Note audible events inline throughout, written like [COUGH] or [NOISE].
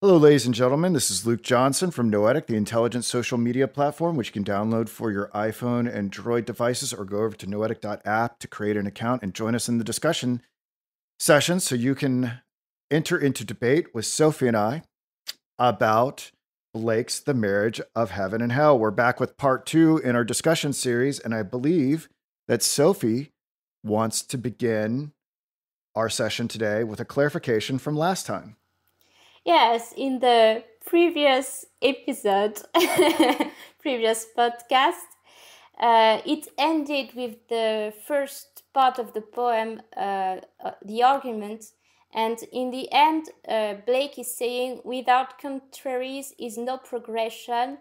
Hello, ladies and gentlemen. This is Luke Johnson from Noetic, the intelligent social media platform, which you can download for your iPhone and Droid devices or go over to noetic.app to create an account and join us in the discussion session so you can enter into debate with Sophie and I about Blake's The Marriage of Heaven and Hell. We're back with part two in our discussion series, and I believe that Sophie wants to begin our session today with a clarification from last time. Yes, in the previous episode, [LAUGHS] previous podcast, uh, it ended with the first part of the poem, uh, uh, the argument. And in the end, uh, Blake is saying, without contraries is no progression,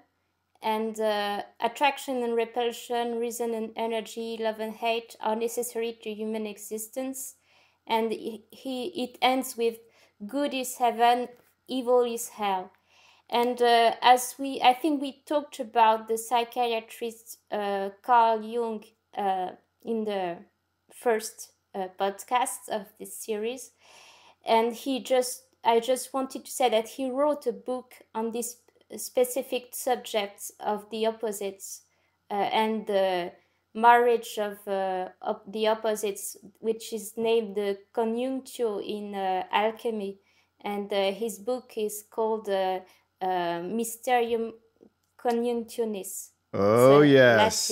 and uh, attraction and repulsion, reason and energy, love and hate are necessary to human existence. And he, it ends with good is heaven, evil is hell. And uh, as we, I think we talked about the psychiatrist uh, Carl Jung uh, in the first uh, podcast of this series, and he just, I just wanted to say that he wrote a book on this specific subjects of the opposites uh, and the marriage of, uh, of the opposites, which is named the conjunctio in alchemy and uh, his book is called uh, uh, Mysterium Conjunctionis. Oh yes,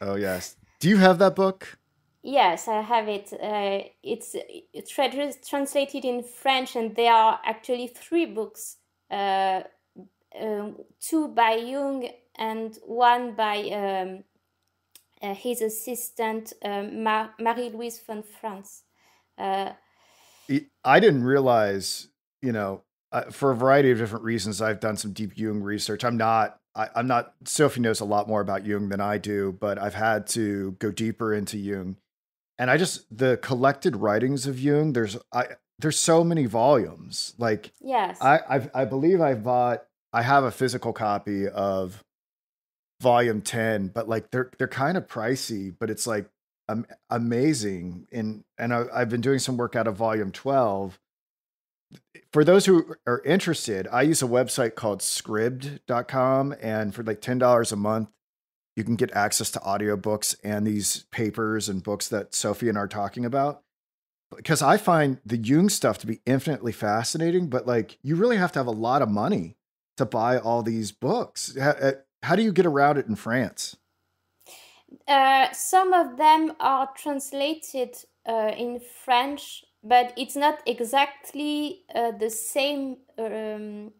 Latin. oh yes. Do you have that book? Yes, I have it. Uh, it's it's tra- translated in French, and there are actually three books: uh, um, two by Jung and one by um, uh, his assistant Mar- Marie Louise von Franz. I didn't realize, you know, uh, for a variety of different reasons, I've done some deep Jung research. I'm not, I, am not, Sophie knows a lot more about Jung than I do, but I've had to go deeper into Jung. And I just, the collected writings of Jung, there's, I, there's so many volumes. Like, yes, I, I've, I believe I bought, I have a physical copy of volume 10, but like they're, they're kind of pricey, but it's like amazing. In and I, I've been doing some work out of volume 12 for those who are interested, I use a website called scribd.com. And for like $10 a month, you can get access to audiobooks and these papers and books that Sophie and I are talking about. Because I find the Jung stuff to be infinitely fascinating, but like you really have to have a lot of money to buy all these books. How, how do you get around it in France? Uh, some of them are translated uh, in French but it's not exactly uh, the same um,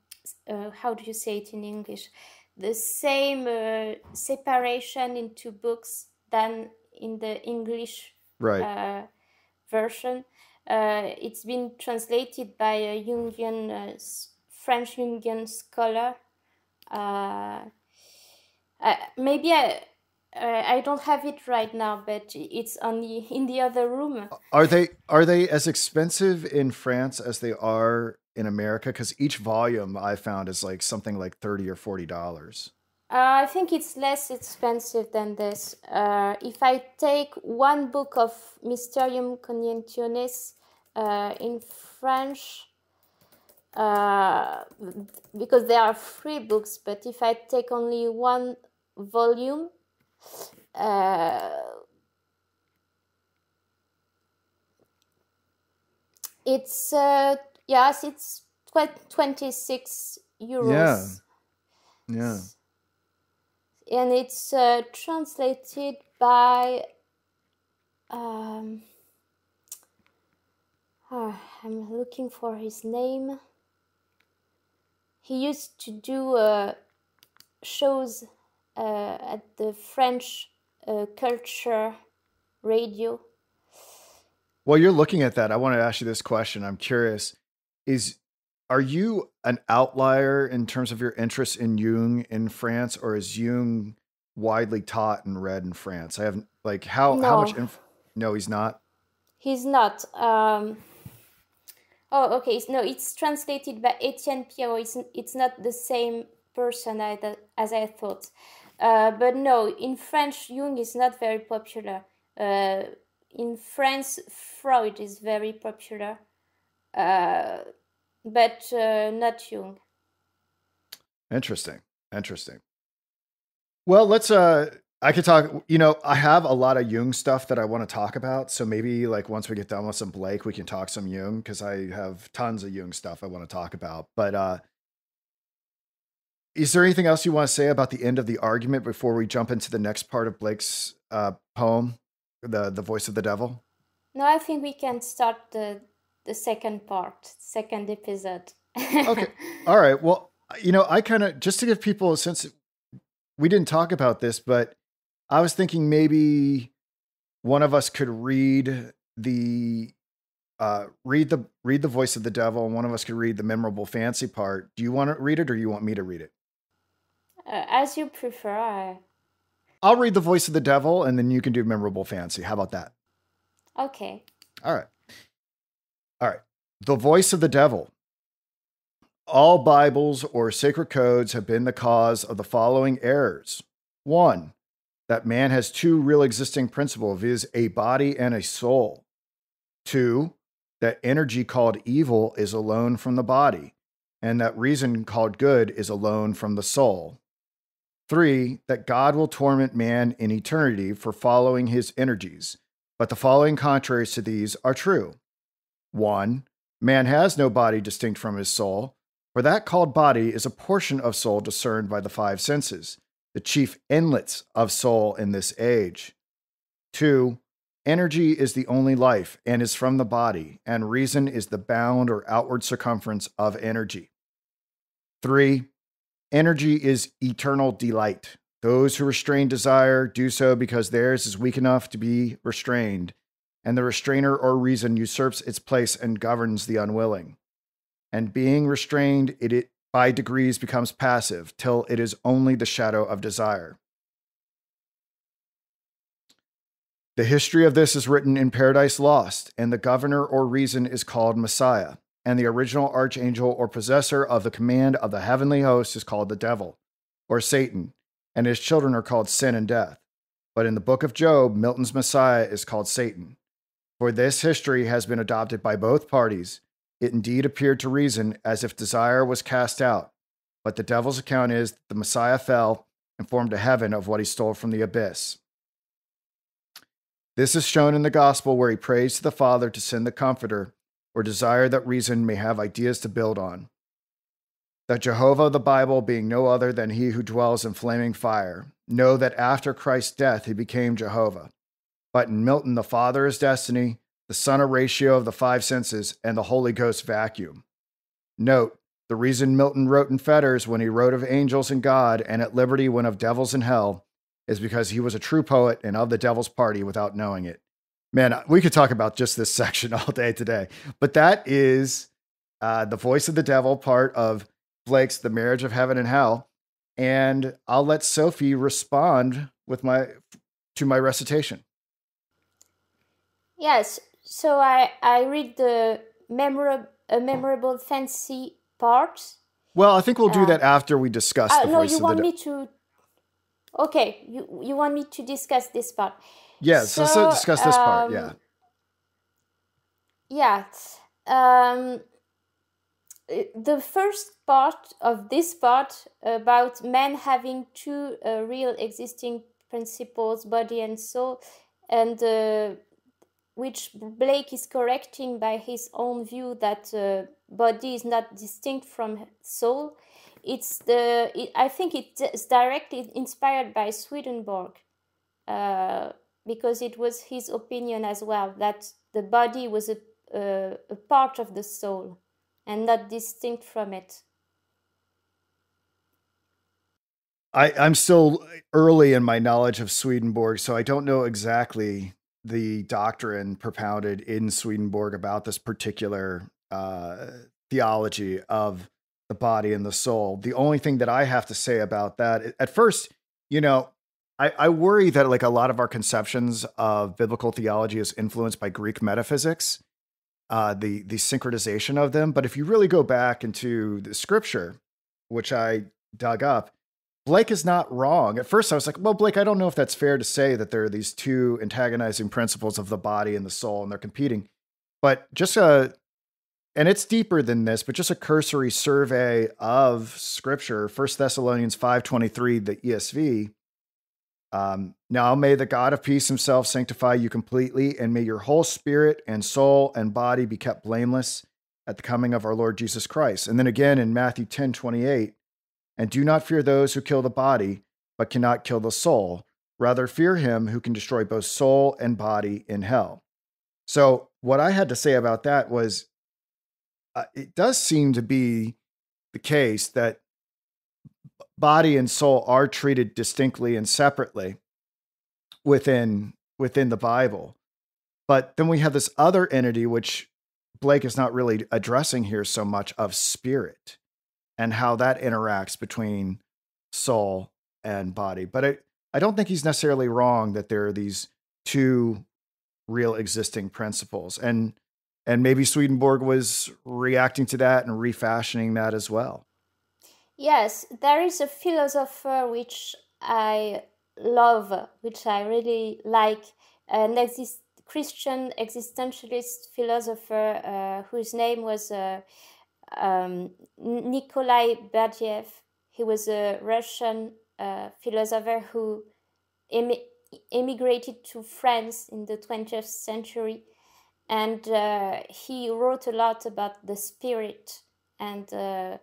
uh, how do you say it in english? The same uh, separation into books than in the english right. Uh, version. Uh, it's been translated by a jungian uh, french jungian scholar. Maybe I, uh, I don't have it right now, but it's on the in the other room. Are they are they as expensive in France as they are in America? Because each volume I found is like something like thirty or forty dollars. Uh, I think it's less expensive than this. Uh, if I take one book of Mysterium Conjunctionis uh, in French, uh, because there are three books, but if I take only one volume, uh, it's uh, yes, it's twenty six euros. Yeah, yeah, and it's uh, translated by. Um, oh, I'm looking for his name. He used to do uh, shows uh, at the French uh, culture radio. While you're looking at that, I want to ask you this question. I'm curious: Is are you an outlier in terms of your interest in Jung in France, or is Jung widely taught and read in France? I haven't like how no. how much. Inf- no, he's not. He's not. Um, oh, okay. No, it's translated by Etienne Perrot. It's, it's not the same person as I thought. Uh, but no, in French, Jung is not very popular. Uh, in France, Freud is very popular. Uh, but uh, not Jung. Interesting. Interesting. Well, let's uh I could talk, you know, I have a lot of Jung stuff that I want to talk about. So maybe like once we get done with some Blake, we can talk some Jung because I have tons of Jung stuff I want to talk about. But uh is there anything else you want to say about the end of the argument before we jump into the next part of Blake's uh, poem, the the voice of the devil? No, I think we can start the the second part, second episode. okay. [LAUGHS] All right. Well, you know, I kind of just to give people a sense we didn't talk about this, but I was thinking maybe one of us could read the uh read the read the voice of the devil and one of us could read the memorable fancy part. Do you want to read it or do you want me to read it? Uh, as you prefer. I'll read the voice of the devil and then you can do memorable fancy. How about that? Okay. All right. All right. The voice of the devil. All Bibles or sacred codes have been the cause of the following errors. One, that man has two real existing principles viz., a body and a soul. Two, that energy called evil is alone from the body, and that reason called good is alone from the soul. Three, that God will torment man in eternity for following his energies. But the following contraries to these are true. One, man has no body distinct from his soul, for that called body is a portion of soul discerned by the five senses, the chief inlets of soul in this age. Two, energy is the only life and is from the body, and reason is the bound or outward circumference of energy. Three, Energy is eternal delight. Those who restrain desire do so because theirs is weak enough to be restrained, and the restrainer or reason usurps its place and governs the unwilling. And being restrained, it, it by degrees becomes passive till it is only the shadow of desire. The history of this is written in Paradise Lost, and the governor or reason is called Messiah and the original archangel or possessor of the command of the heavenly host is called the devil, or Satan, and his children are called sin and death. But in the book of Job, Milton's Messiah is called Satan. For this history has been adopted by both parties. It indeed appeared to reason as if desire was cast out. But the devil's account is that the Messiah fell and formed a heaven of what he stole from the abyss. This is shown in the gospel where he prays to the Father to send the Comforter or desire that reason may have ideas to build on. That Jehovah the Bible, being no other than he who dwells in flaming fire, know that after Christ's death he became Jehovah. But in Milton, the Father is destiny, the Son a ratio of the five senses, and the Holy Ghost vacuum. Note, the reason Milton wrote in fetters when he wrote of angels and God and at liberty when of devils and hell is because he was a true poet and of the devil's party without knowing it man, we could talk about just this [LAUGHS] section all day today. But that is uh, the voice of the devil part of Blake's The Marriage of Heaven and Hell. And I'll let Sophie respond with my to my recitation. Yes. So I I read the memorable a memorable fancy part. Well, I think we'll do uh, that after we discuss uh, the no, voice you of want the me to Okay, you you want me to discuss this part. Yes, so, let's discuss this um, part. Yeah. Yeah. Um, the first part of this part about man having two uh, real existing principles, body and soul, and uh, which Blake is correcting by his own view that uh, body is not distinct from soul. It's the it, I think it's directly inspired by Swedenborg. Uh, because it was his opinion as well that the body was a, a, a part of the soul and not distinct from it. I, I'm still early in my knowledge of Swedenborg, so I don't know exactly the doctrine propounded in Swedenborg about this particular uh, theology of the body and the soul. The only thing that I have to say about that, at first, you know, I, I worry that like a lot of our conceptions of biblical theology is influenced by Greek metaphysics, uh, the the synchronization of them. But if you really go back into the scripture, which I dug up, Blake is not wrong. At first, I was like, well, Blake, I don't know if that's fair to say that there are these two antagonizing principles of the body and the soul, and they're competing. But just a, and it's deeper than this, but just a cursory survey of scripture, First Thessalonians 5.23, the ESV. Um, now may the God of peace himself sanctify you completely, and may your whole spirit and soul and body be kept blameless at the coming of our Lord Jesus Christ. And then again in Matthew 10 28, and do not fear those who kill the body, but cannot kill the soul. Rather, fear him who can destroy both soul and body in hell. So, what I had to say about that was uh, it does seem to be the case that body and soul are treated distinctly and separately within within the Bible. But then we have this other entity which Blake is not really addressing here so much of spirit and how that interacts between soul and body. But I, I don't think he's necessarily wrong that there are these two real existing principles. And and maybe Swedenborg was reacting to that and refashioning that as well. Yes, there is a philosopher which I love, which I really like, an exist- Christian existentialist philosopher uh, whose name was uh, um, Nikolai Berdyaev. He was a Russian uh, philosopher who em- emigrated to France in the 20th century and uh, he wrote a lot about the spirit and uh,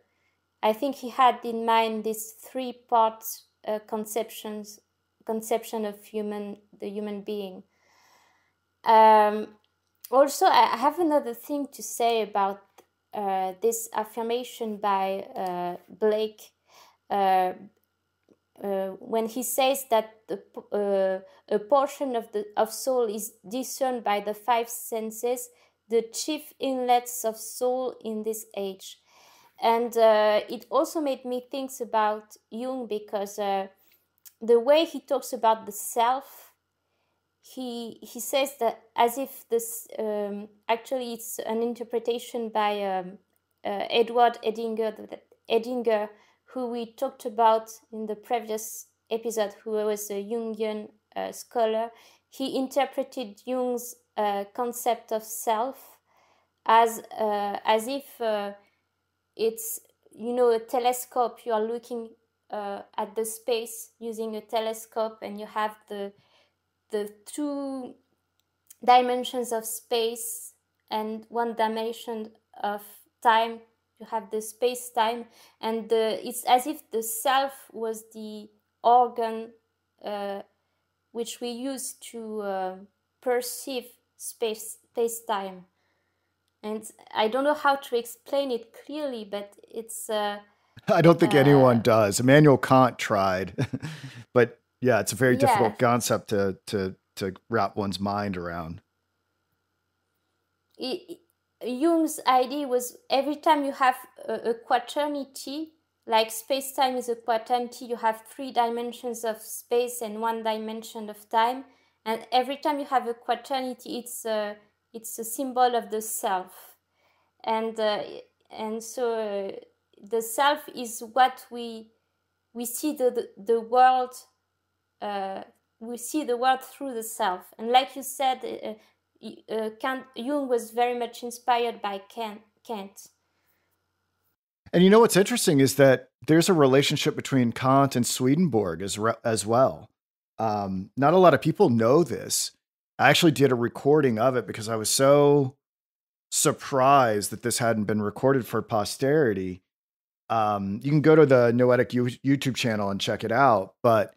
i think he had in mind these three parts uh, conceptions conception of human the human being. Um, also i have another thing to say about uh, this affirmation by uh, blake. Uh, uh, when he says that the, uh, a portion of the of soul is discerned by the five senses, the chief inlets of soul in this age, and uh, it also made me think about Jung because uh, the way he talks about the self, he he says that as if this um, actually it's an interpretation by um, uh, Edward Edinger Edinger who we talked about in the previous episode, who was a Jungian uh, scholar, he interpreted Jung's uh, concept of self as uh, as if it's you know a telescope. You are looking uh, at the space using a telescope, and you have the the two dimensions of space and one dimension of time you have the space time and the, it's as if the self was the organ uh, which we use to uh, perceive space space time and i don't know how to explain it clearly but it's uh, i don't think anyone uh, does. Immanuel kant tried. [LAUGHS] But yeah it's a very difficult concept to to to wrap one's mind around. It, Jung's idea was every time you have a, a quaternity, like space time is a quaternity, you have three dimensions of space and one dimension of time. And every time you have a quaternity, it's a, it's a symbol of the self. And, uh, and so uh, the self is what we, we see the, the, the world, uh, we see the world through the self. And like you said, uh, uh, Kant, Jung was very much inspired by Kant. Kant. And you know what's interesting is that there's a relationship between Kant and Swedenborg as re- as well. Um, not a lot of people know this. I actually did a recording of it because I was so surprised that this hadn't been recorded for posterity. Um, you can go to the Noetic YouTube channel and check it out. But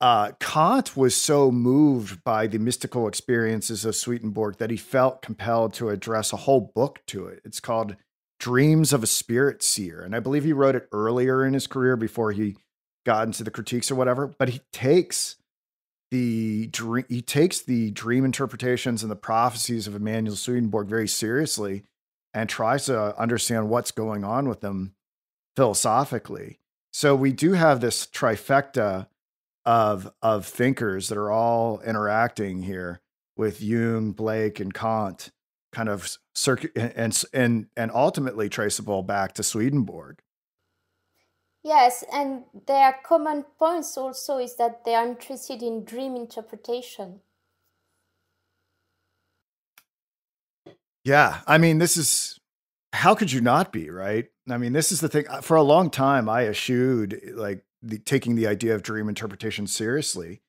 uh, Kant was so moved by the mystical experiences of Swedenborg that he felt compelled to address a whole book to it. It's called Dreams of a Spirit Seer. And I believe he wrote it earlier in his career before he got into the critiques or whatever. But he takes the dream, he takes the dream interpretations and the prophecies of Emanuel Swedenborg very seriously and tries to understand what's going on with them philosophically. So we do have this trifecta of of thinkers that are all interacting here with Jung, Blake, and Kant, kind of and and and ultimately traceable back to Swedenborg. Yes, and their common points also is that they are interested in dream interpretation. Yeah, I mean, this is how could you not be right? I mean, this is the thing. Uh, for a long time, I eschewed like the, taking the idea of dream interpretation seriously.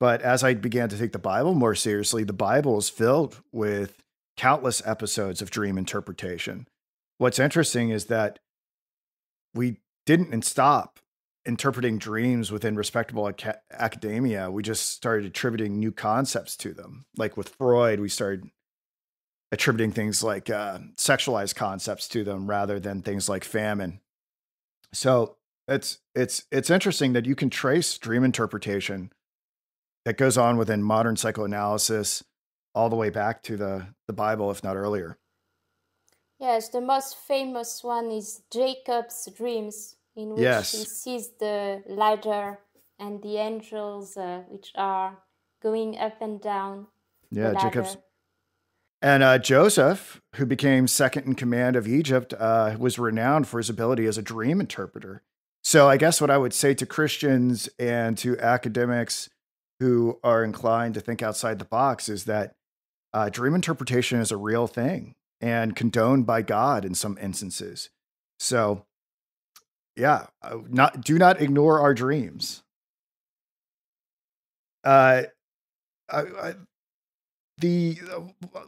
But as I began to take the Bible more seriously, the Bible is filled with countless episodes of dream interpretation. What's interesting is that we didn't stop interpreting dreams within respectable ac- academia. We just started attributing new concepts to them. Like with Freud, we started attributing things like uh, sexualized concepts to them rather than things like famine. So it's it's it's interesting that you can trace dream interpretation that goes on within modern psychoanalysis all the way back to the the Bible, if not earlier. Yes, the most famous one is Jacob's dreams, in which yes. he sees the ladder and the angels uh, which are going up and down. Yeah, Jacob's. And uh, Joseph, who became second in command of Egypt, uh, was renowned for his ability as a dream interpreter. So I guess what I would say to Christians and to academics who are inclined to think outside the box is that uh, dream interpretation is a real thing and condoned by God in some instances. So, yeah, uh, not do not ignore our dreams. Uh, I, I, the uh,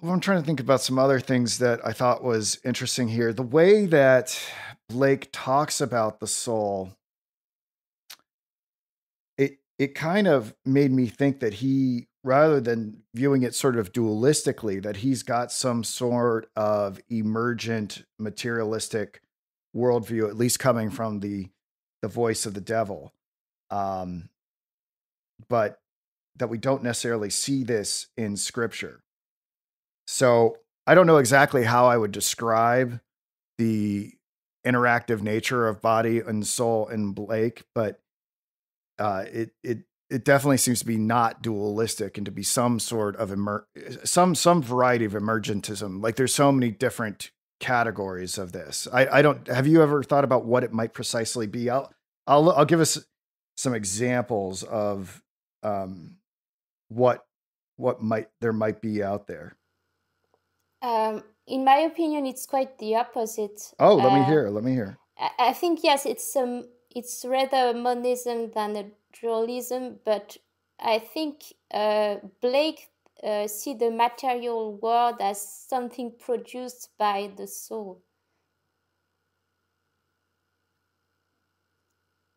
I'm trying to think about some other things that I thought was interesting here. The way that Blake talks about the soul, it it kind of made me think that he, rather than viewing it sort of dualistically, that he's got some sort of emergent materialistic worldview, at least coming from the the voice of the devil. Um, but that we don't necessarily see this in scripture. So I don't know exactly how I would describe the interactive nature of body and soul in Blake, but uh, it it it definitely seems to be not dualistic and to be some sort of emer- some some variety of emergentism. Like there's so many different categories of this. I, I don't have you ever thought about what it might precisely be? I'll I'll I'll give us some examples of um, what what might there might be out there. Um, in my opinion, it's quite the opposite. Oh, let uh, me hear. Let me hear. I, think yes, it's um, it's rather monism than a dualism, but I think uh, Blake uh, see the material world as something produced by the soul.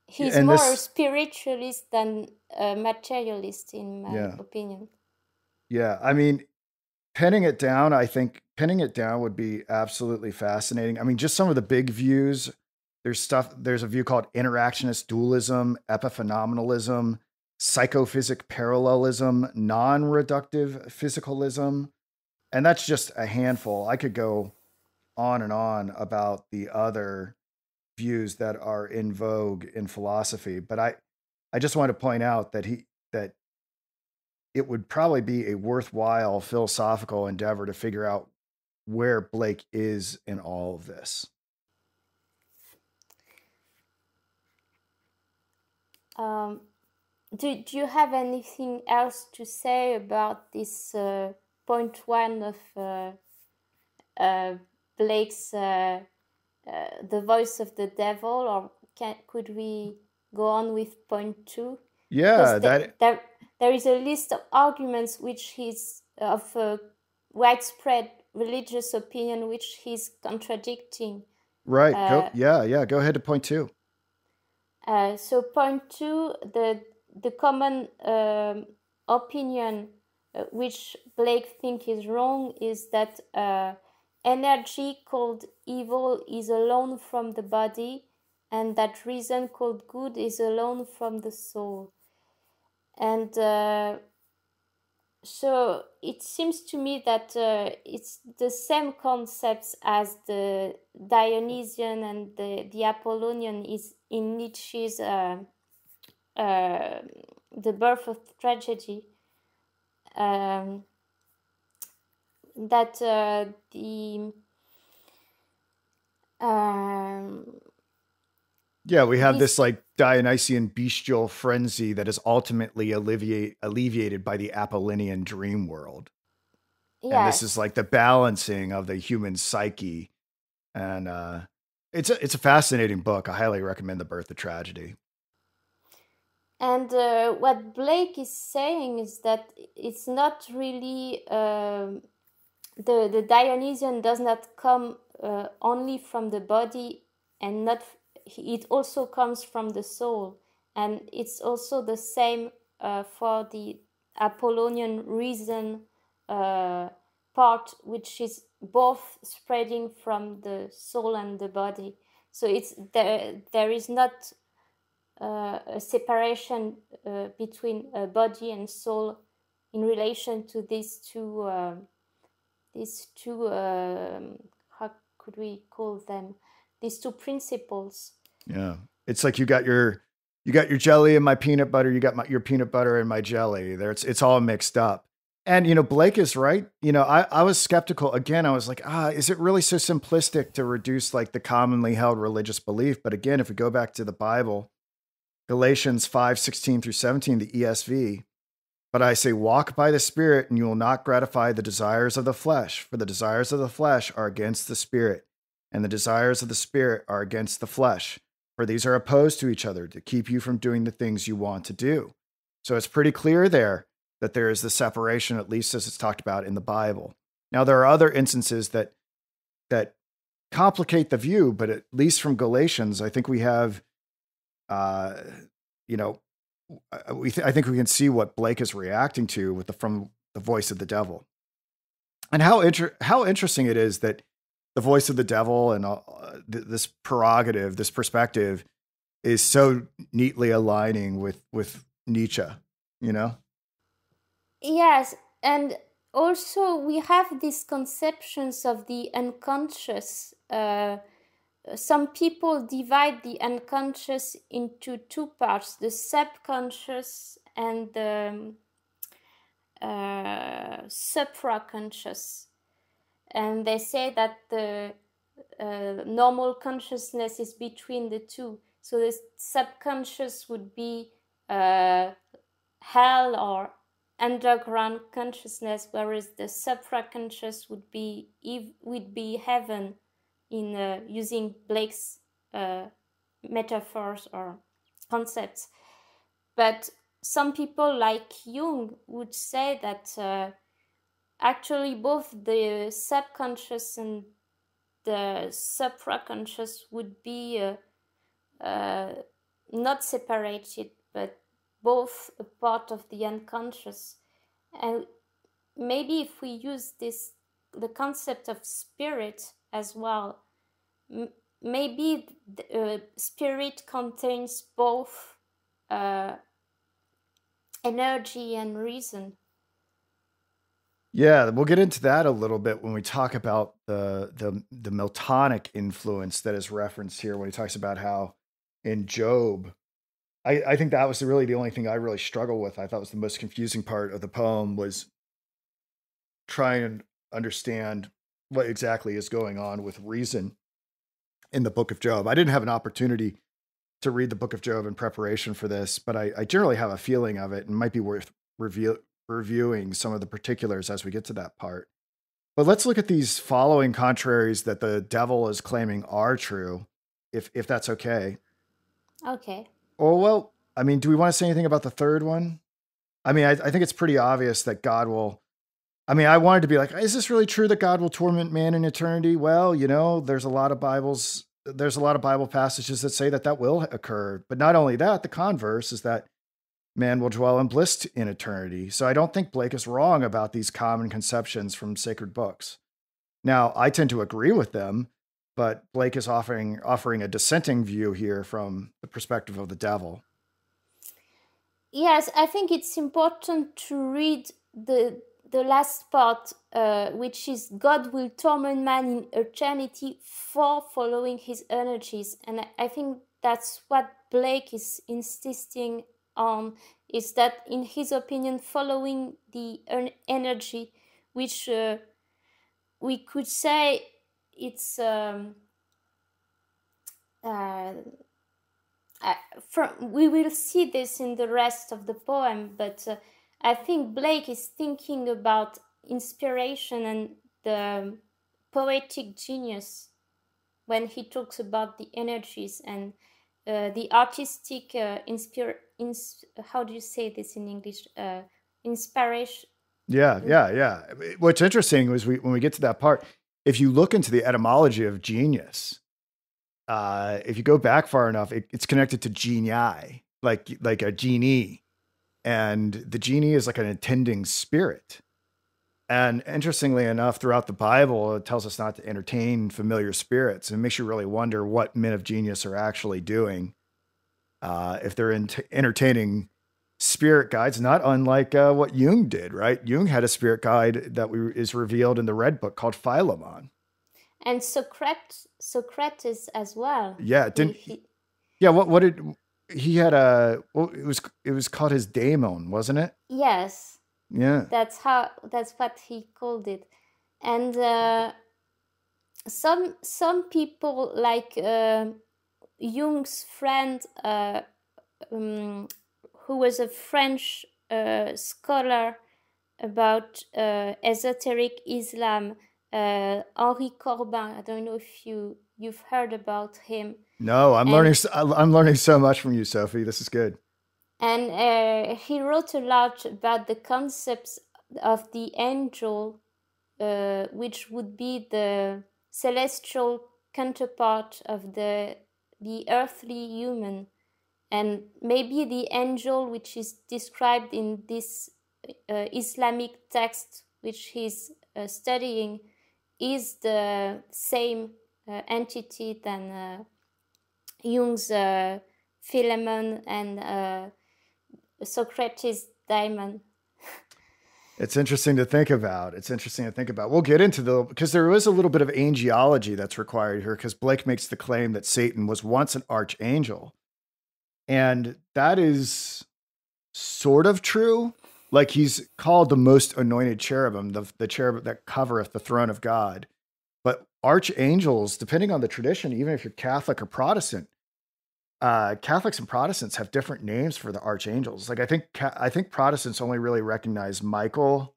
He's more this, a spiritualist than a materialist, in my yeah. opinion. Yeah, I mean, pinning it down, I think pinning it down would be absolutely fascinating. I mean, just some of the big views. There's stuff. There's a view called interactionist dualism, epiphenomenalism, psychophysic parallelism, non-reductive physicalism, and that's just a handful. I could go on and on about the other views that are in vogue in philosophy, but I I just want to point out that he that it would probably be a worthwhile philosophical endeavor to figure out where Blake is in all of this. Um, do, do you have anything else to say about this uh, point one of uh, uh, Blake's uh, uh, The Voice of the Devil, or can, could we go on with point two? Yeah, that... there, there is a list of arguments which he's of widespread religious opinion which he's contradicting. Right. go, yeah, yeah. Go ahead to point two. Uh, so point two, the the common um, opinion uh, which Blake think is wrong is that uh, energy called evil is alone from the body and that reason called good is alone from the soul. And uh, so it seems to me that uh, it's the same concepts as the Dionysian and the, the Apollonian is in Nietzsche's uh, uh, the birth of tragedy um, that uh, the um, yeah we have this like dionysian bestial frenzy that is ultimately alleviate, alleviated by the apollonian dream world yes. and this is like the balancing of the human psyche and uh, it's a it's a fascinating book. I highly recommend The Birth of Tragedy. And uh, what Blake is saying is that it's not really um, the the Dionysian does not come uh, only from the body, and not it also comes from the soul, and it's also the same uh, for the Apollonian reason uh, part, which is both spreading from the soul and the body. So it's there. There is not uh, a separation uh, between uh, body and soul in relation to these two these two um, how could we call them these two principles yeah it's like you got your you got your jelly and my peanut butter you got my, your peanut butter and my jelly there it's, it's all mixed up and you know blake is right you know I, I was skeptical again i was like ah is it really so simplistic to reduce like the commonly held religious belief but again if we go back to the bible Galatians 5 16 through 17, the ESV. But I say, walk by the Spirit, and you will not gratify the desires of the flesh, for the desires of the flesh are against the Spirit, and the desires of the Spirit are against the flesh. For these are opposed to each other to keep you from doing the things you want to do. So it's pretty clear there that there is the separation, at least as it's talked about in the Bible. Now, there are other instances that, that complicate the view, but at least from Galatians, I think we have uh, you know, we th- I think we can see what Blake is reacting to with the from the voice of the devil, and how inter- how interesting it is that the voice of the devil and uh, th- this prerogative, this perspective, is so neatly aligning with with Nietzsche. You know. Yes, and also we have these conceptions of the unconscious. Uh, some people divide the unconscious into two parts the subconscious and the uh, supraconscious and they say that the uh, normal consciousness is between the two so the subconscious would be uh, hell or underground consciousness whereas the supraconscious would be would be heaven in uh, using Blake's uh, metaphors or concepts. But some people, like Jung, would say that uh, actually both the subconscious and the supraconscious would be uh, uh, not separated, but both a part of the unconscious. And maybe if we use this, the concept of spirit as well. Maybe the, uh, spirit contains both uh, energy and reason. Yeah, we'll get into that a little bit when we talk about the the the Miltonic influence that is referenced here when he talks about how in Job, I, I think that was really the only thing I really struggled with. I thought was the most confusing part of the poem was trying to understand what exactly is going on with reason in the book of Job. I didn't have an opportunity to read the book of Job in preparation for this, but I, I generally have a feeling of it and might be worth review, reviewing some of the particulars as we get to that part. But let's look at these following contraries that the devil is claiming are true, if if that's okay. Okay. Oh well, I mean, do we want to say anything about the third one? I mean, I, I think it's pretty obvious that God will I mean, I wanted to be like, is this really true that God will torment man in eternity? Well, you know, there's a lot of Bibles, there's a lot of Bible passages that say that that will occur. But not only that, the converse is that man will dwell in bliss in eternity. So I don't think Blake is wrong about these common conceptions from sacred books. Now, I tend to agree with them, but Blake is offering offering a dissenting view here from the perspective of the devil. Yes, I think it's important to read the the last part, uh, which is God will torment man in eternity for following his energies. And I think that's what Blake is insisting on is that, in his opinion, following the energy, which uh, we could say it's. Um, uh, uh, from, we will see this in the rest of the poem, but uh, I think Blake is thinking about inspiration and the poetic genius when he talks about the energies and uh, the artistic uh, inspire ins- how do you say this in english uh, inspiration yeah yeah yeah what's interesting was we when we get to that part if you look into the etymology of genius uh, if you go back far enough it, it's connected to genii like like a genie and the genie is like an attending spirit and interestingly enough, throughout the Bible, it tells us not to entertain familiar spirits. And it makes you really wonder what men of genius are actually doing uh, if they're entertaining spirit guides, not unlike uh, what Jung did, right? Jung had a spirit guide that we, is revealed in the Red Book called Philemon. And Socrates, Socrates as well. Yeah, didn't he, yeah, what what did he had a well, it was it was called his daemon, wasn't it? Yes. Yeah. That's how that's what he called it. And uh, some some people like uh, Jung's friend uh, um, who was a French uh, scholar about uh, esoteric Islam, uh, Henri Corbin. I don't know if you you've heard about him. No, I'm and, learning. I'm learning so much from you, Sophie. This is good and uh, he wrote a lot about the concepts of the angel, uh, which would be the celestial counterpart of the the earthly human, and maybe the angel which is described in this uh, Islamic text which he's uh, studying is the same uh, entity than uh, Jung's Philemon and Socrates daemon. It's interesting to think about. It's interesting to think about. We'll get into the because there is a little bit of angelology that's required here because Blake makes the claim that Satan was once an archangel. And that is sort of true. Like he's called the most anointed cherubim, the, the cherub that covereth the throne of God. But archangels, depending on the tradition, even if you're Catholic or Protestant, uh, Catholics and Protestants have different names for the archangels. Like I think I think Protestants only really recognize Michael,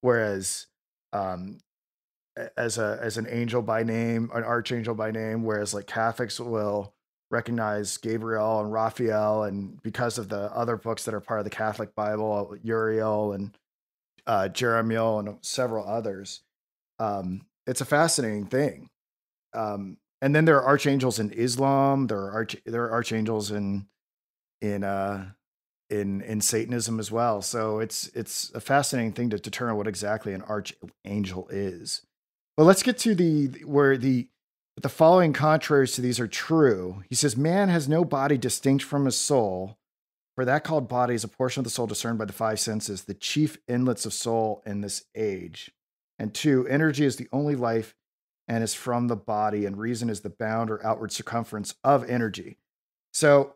whereas um, as a as an angel by name, an archangel by name, whereas like Catholics will recognize Gabriel and Raphael, and because of the other books that are part of the Catholic Bible, Uriel and uh, Jeremiel and several others. Um, it's a fascinating thing. Um, and then there are archangels in Islam. There are arch there are archangels in in uh in in Satanism as well. So it's it's a fascinating thing to determine what exactly an archangel is. But let's get to the where the the following contraries to these are true. He says, Man has no body distinct from his soul, for that called body is a portion of the soul discerned by the five senses, the chief inlets of soul in this age. And two, energy is the only life and is from the body, and reason is the bound or outward circumference of energy. So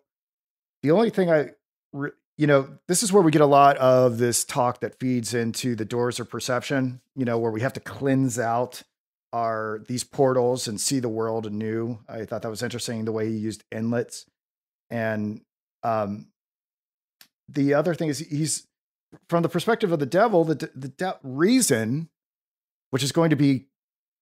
the only thing I, you know, this is where we get a lot of this talk that feeds into the doors of perception, you know, where we have to cleanse out our these portals and see the world anew. I thought that was interesting the way he used inlets. And um, the other thing is he's from the perspective of the devil, the the de- reason, which is going to be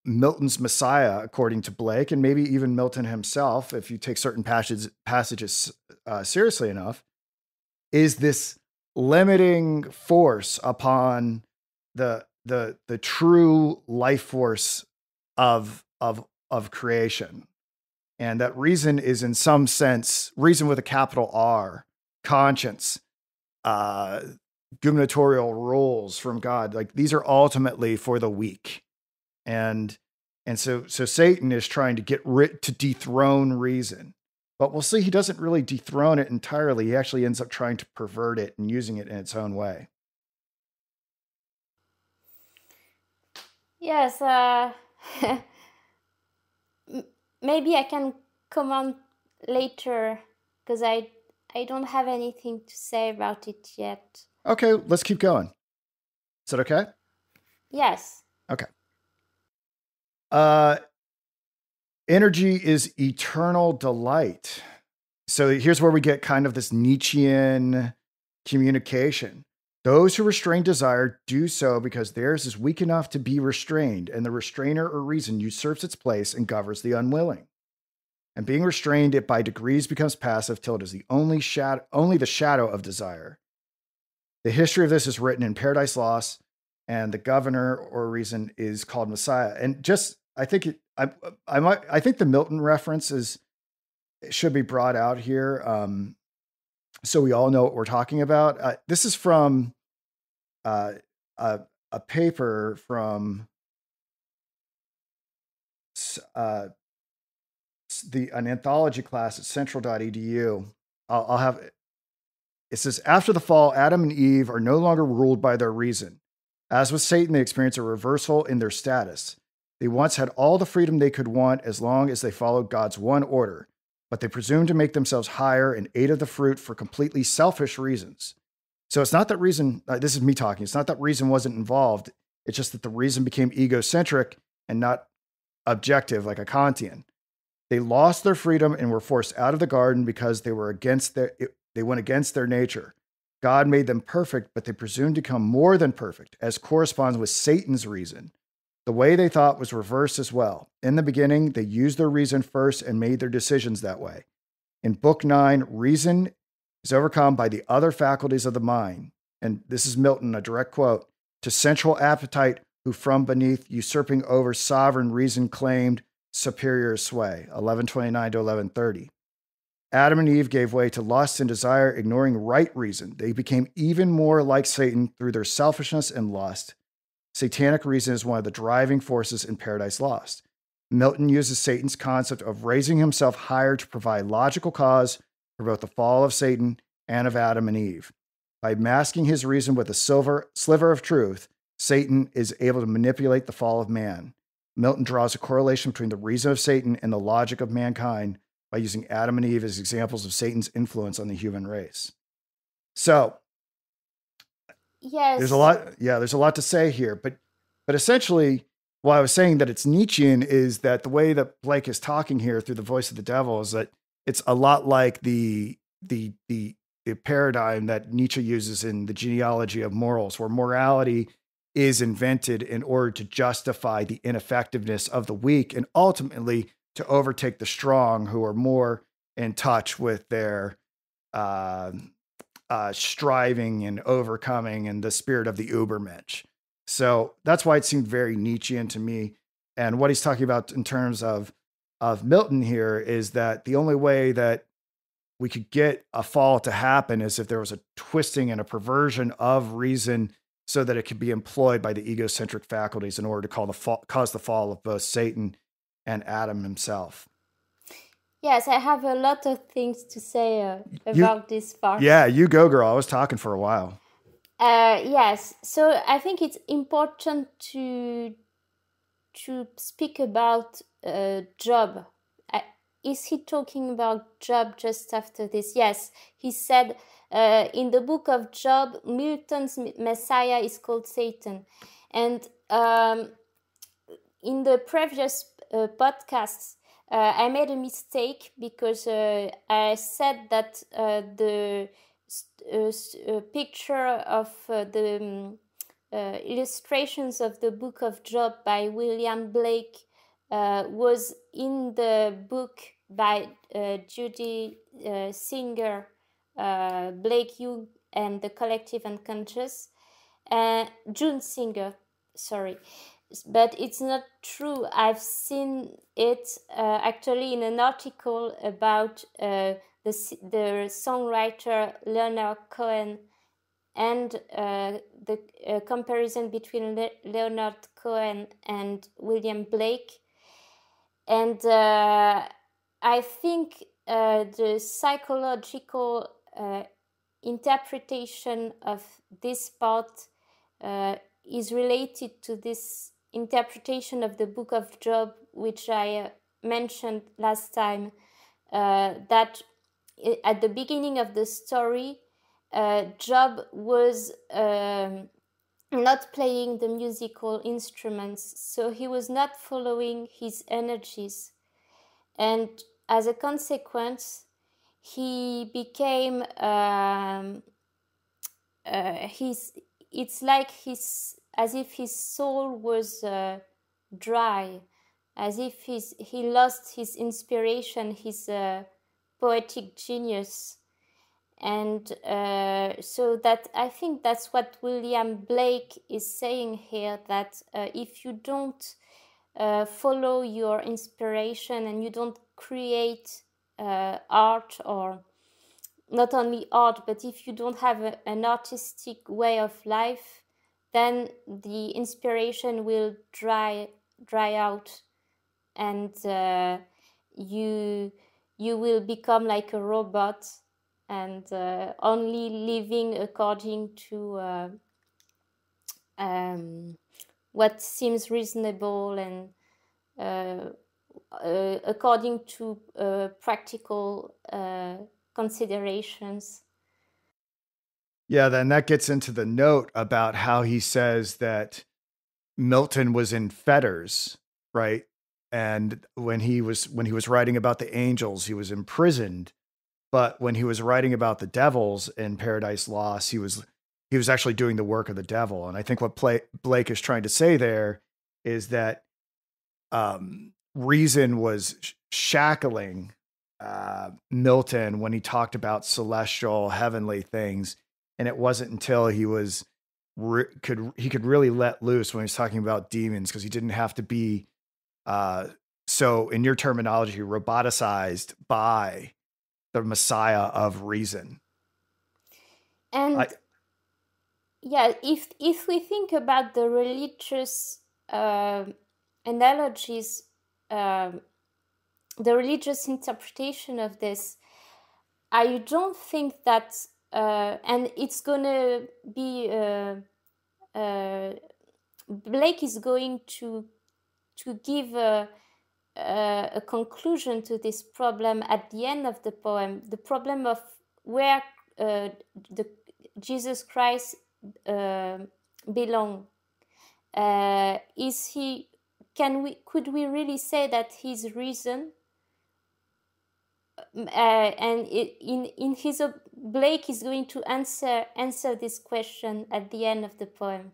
Milton's Messiah, according to Blake, and maybe even Milton himself, if you take certain passages, passages uh, seriously enough, is this limiting force upon the the the true life force of of of creation, and that reason is in some sense reason with a capital R, conscience, uh, gubernatorial rules from God. Like these are ultimately for the weak and and so so Satan is trying to get rid to dethrone reason. But we'll see he doesn't really dethrone it entirely. He actually ends up trying to pervert it and using it in its own way. Yes, uh, [LAUGHS] maybe I can comment later because I I don't have anything to say about it yet. Okay, let's keep going. Is that okay? Yes. Okay. Uh, energy is eternal delight. So here's where we get kind of this Nietzschean communication. Those who restrain desire do so because theirs is weak enough to be restrained, and the restrainer or reason usurps its place and governs the unwilling. And being restrained, it by degrees becomes passive till it is the only shadow, only the shadow of desire. The history of this is written in Paradise Lost, and the governor or reason is called Messiah. And just, I think, it, I, I might, I think the Milton reference is should be brought out here. Um, so we all know what we're talking about. Uh, this is from uh, a, a paper from uh, the an anthology class at central.edu. I'll, I'll have it says after the fall, Adam and Eve are no longer ruled by their reason. As with Satan, they experience a reversal in their status. They once had all the freedom they could want as long as they followed God's one order but they presume to make themselves higher and ate of the fruit for completely selfish reasons. So it's not that reason, uh, this is me talking, it's not that reason wasn't involved. It's just that the reason became egocentric and not objective like a Kantian. They lost their freedom and were forced out of the garden because they were against their, they went against their nature. God made them perfect, but they presumed to become more than perfect, as corresponds with Satan's reason. The way they thought was reversed as well. In the beginning, they used their reason first and made their decisions that way. In Book 9, reason is overcome by the other faculties of the mind. And this is Milton, a direct quote to sensual appetite, who from beneath usurping over sovereign reason claimed superior sway. 1129 to 1130. Adam and Eve gave way to lust and desire, ignoring right reason. They became even more like Satan through their selfishness and lust. Satanic reason is one of the driving forces in Paradise Lost. Milton uses Satan's concept of raising himself higher to provide logical cause for both the fall of Satan and of Adam and Eve. By masking his reason with a silver sliver of truth, Satan is able to manipulate the fall of man. Milton draws a correlation between the reason of Satan and the logic of mankind by using Adam and Eve as examples of Satan's influence on the human race. So, Yes. there's a lot yeah there's a lot to say here but but essentially why i was saying that it's nietzschean is that the way that blake is talking here through the voice of the devil is that it's a lot like the the the, the paradigm that nietzsche uses in the genealogy of morals where morality is invented in order to justify the ineffectiveness of the weak and ultimately to overtake the strong who are more in touch with their uh, uh, striving and overcoming and the spirit of the Ubermensch. So that's why it seemed very Nietzschean to me. And what he's talking about in terms of of Milton here is that the only way that we could get a fall to happen is if there was a twisting and a perversion of reason so that it could be employed by the egocentric faculties in order to call the fall, cause the fall of both Satan and Adam himself. Yes, I have a lot of things to say uh, about you, this part. Yeah, you go, girl. I was talking for a while. Uh, yes, so I think it's important to to speak about uh, Job. Uh, is he talking about Job just after this? Yes, he said uh, in the book of Job, Milton's Messiah is called Satan, and um, in the previous uh, podcasts uh, I made a mistake because uh, I said that uh, the uh, uh, picture of uh, the um, illustrations of the book of Job by William Blake was in the book by Judy Singer, Blake Jung, and the Collective Unconscious. June Singer, sorry but it's not true. I've seen it uh, actually in an article about uh, the the songwriter Leonard Cohen and uh, the uh, comparison between Le Leonard Cohen and William Blake, and uh, I think uh, the psychological interpretation of this part is related to this interpretation of the book of Job, which I uh, mentioned last time, uh, that at the beginning of the story, uh, Job was um, not playing the musical instruments, so he was not following his energies. And as a consequence, he became um, uh, he's it's like his as if his soul was uh, dry as if he's, he lost his inspiration his uh, poetic genius. And uh, so that i think that's what william blake is saying here that uh, if you don't uh, follow your inspiration and you don't create uh, art or not only art but if you don't have a, an artistic way of life then the inspiration will dry dry out and uh, you you will become like a robot and uh, only living according to uh, um, what seems reasonable and uh, uh, according to uh, practical considerations. Yeah, then that gets into the note about how he says that Milton was in fetters, right? And when he was when he was writing about the angels, he was imprisoned. But when he was writing about the devils in Paradise Lost, he was he was actually doing the work of the devil. And I think what Play, Blake is trying to say there is that um, reason was shackling uh, Milton when he talked about celestial, heavenly things, and it wasn't until he was re- could he could really let loose when he was talking about demons because he didn't have to be uh, so in your terminology roboticized by the Messiah of reason. And I, yeah, if if we think about the religious uh, analogies, uh, the religious interpretation of this, I don't think that, uh, and it's gonna be. Uh, uh, Blake is going to to give a, a, a, conclusion to this problem at the end of the poem. The problem of where uh, the Jesus Christ uh, belong. Uh, is he? Can we? Could we really say that his reason? Uh, and in in his Blake is going to answer answer this question at the end of the poem.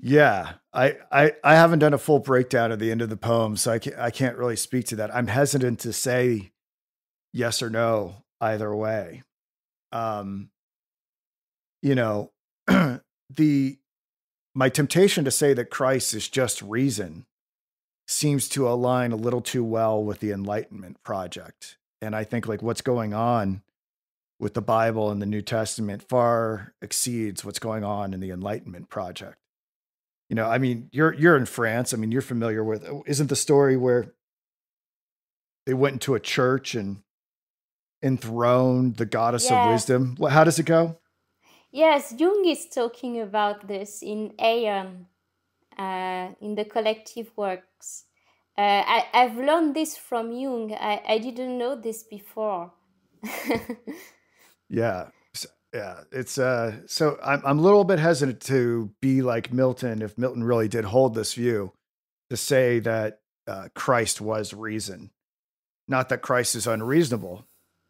Yeah, I, I I haven't done a full breakdown of the end of the poem, so I can't I can't really speak to that. I'm hesitant to say yes or no either way. Um, you know, [CLEARS THROAT] the my temptation to say that Christ is just reason seems to align a little too well with the Enlightenment project. And I think like what's going on with the Bible and the New Testament far exceeds what's going on in the Enlightenment project. You know, I mean, you're you're in France. I mean, you're familiar with isn't the story where they went into a church and enthroned the goddess yes. of wisdom? How does it go? Yes, Jung is talking about this in Aion, uh, in the collective works. Uh, I, I've learned this from Jung. I, I didn't know this before. [LAUGHS] yeah. Yeah, it's uh so I'm I'm a little bit hesitant to be like Milton if Milton really did hold this view to say that uh, Christ was reason. Not that Christ is unreasonable.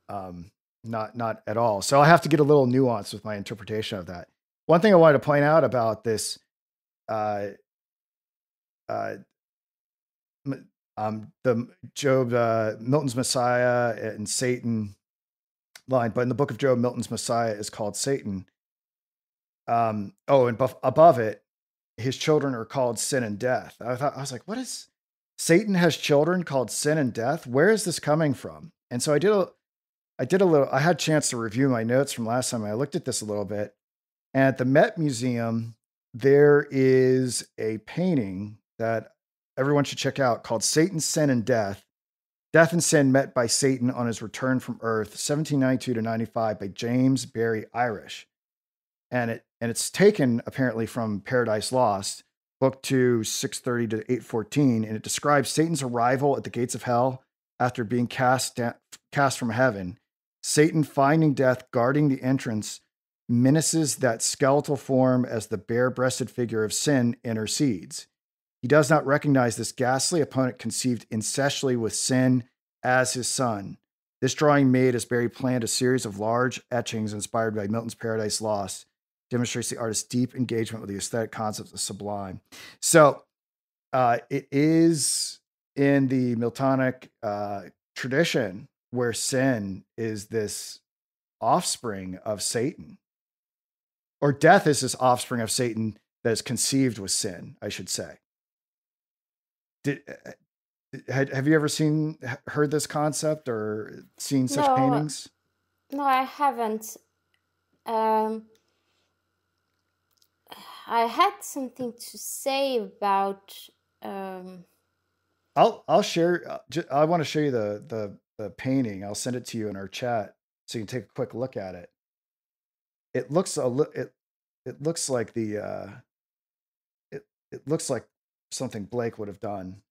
Um not not at all. So I have to get a little nuance with my interpretation of that. One thing I wanted to point out about this, uh, uh, um, the Job, uh, Milton's Messiah and Satan line, but in the book of Job, Milton's Messiah is called Satan. Um, oh, and buff, above it, his children are called sin and death. I thought I was like, what is Satan has children called sin and death? Where is this coming from? And so I did a I did a little, I had a chance to review my notes from last time. I looked at this a little bit. And at the Met Museum, there is a painting that everyone should check out called Satan, Sin, and Death. Death and Sin Met by Satan on his return from Earth, 1792 to 95 by James Barry Irish. And it and it's taken apparently from Paradise Lost, book 2, 630 to 814, and it describes Satan's arrival at the gates of hell after being cast, down, cast from heaven Satan, finding death guarding the entrance, menaces that skeletal form as the bare breasted figure of sin intercedes. He does not recognize this ghastly opponent conceived incestually with sin as his son. This drawing made as Barry planned a series of large etchings inspired by Milton's Paradise Lost demonstrates the artist's deep engagement with the aesthetic concepts of sublime. So uh, it is in the Miltonic uh, tradition where sin is this offspring of Satan, or death is this offspring of Satan that is conceived with sin, I should say. Did, uh, had, have you ever seen, heard this concept or seen such No, paintings? no, I haven't. Um, I had something to say about. Um, I'll I'll share. uh, I want to show you the the the painting. I'll send it to you in our chat so you can take a quick look at it. It looks a it it looks like the uh it it looks like something Blake would have done.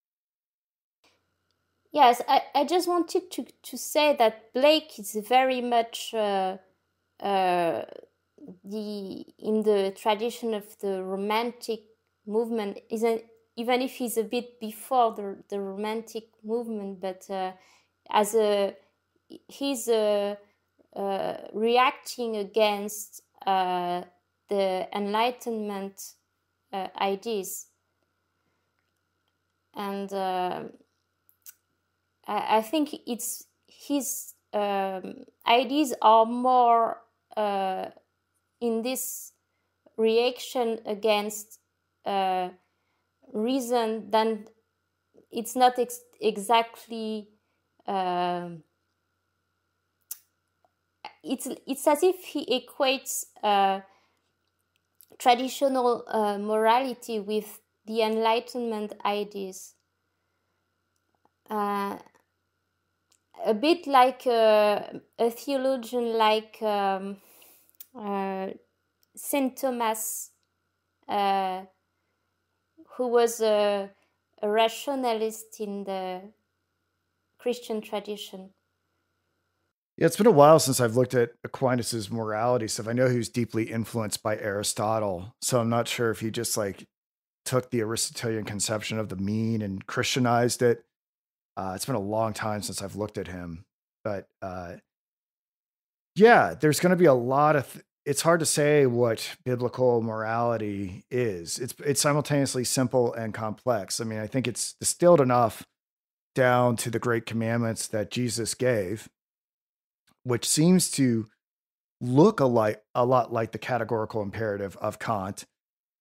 yes, I, I just wanted to, to say that Blake is very much uh, uh, the in the tradition of the romantic movement. Isn't even if he's a bit before the the romantic movement, but uh, as a he's uh, uh, reacting against uh, the Enlightenment ideas, and uh, I, I think it's his um, ideas are more uh, in this reaction against uh, reason than it's not ex- exactly. um it's it's as if he equates uh, traditional uh, morality with the Enlightenment ideas. Uh, a bit like uh, a theologian like um, uh, Saint Thomas, uh, who was a, a rationalist in the Christian tradition. Yeah, it's been a while since I've looked at Aquinas's morality stuff. I know he was deeply influenced by Aristotle, so I'm not sure if he just like took the Aristotelian conception of the mean and Christianized it. Uh, it's been a long time since I've looked at him, but uh, yeah, there's going to be a lot of. Th- it's hard to say what biblical morality is. It's it's simultaneously simple and complex. I mean, I think it's distilled enough down to the great commandments that Jesus gave, which seems to look a, like, a lot like the categorical imperative of Kant,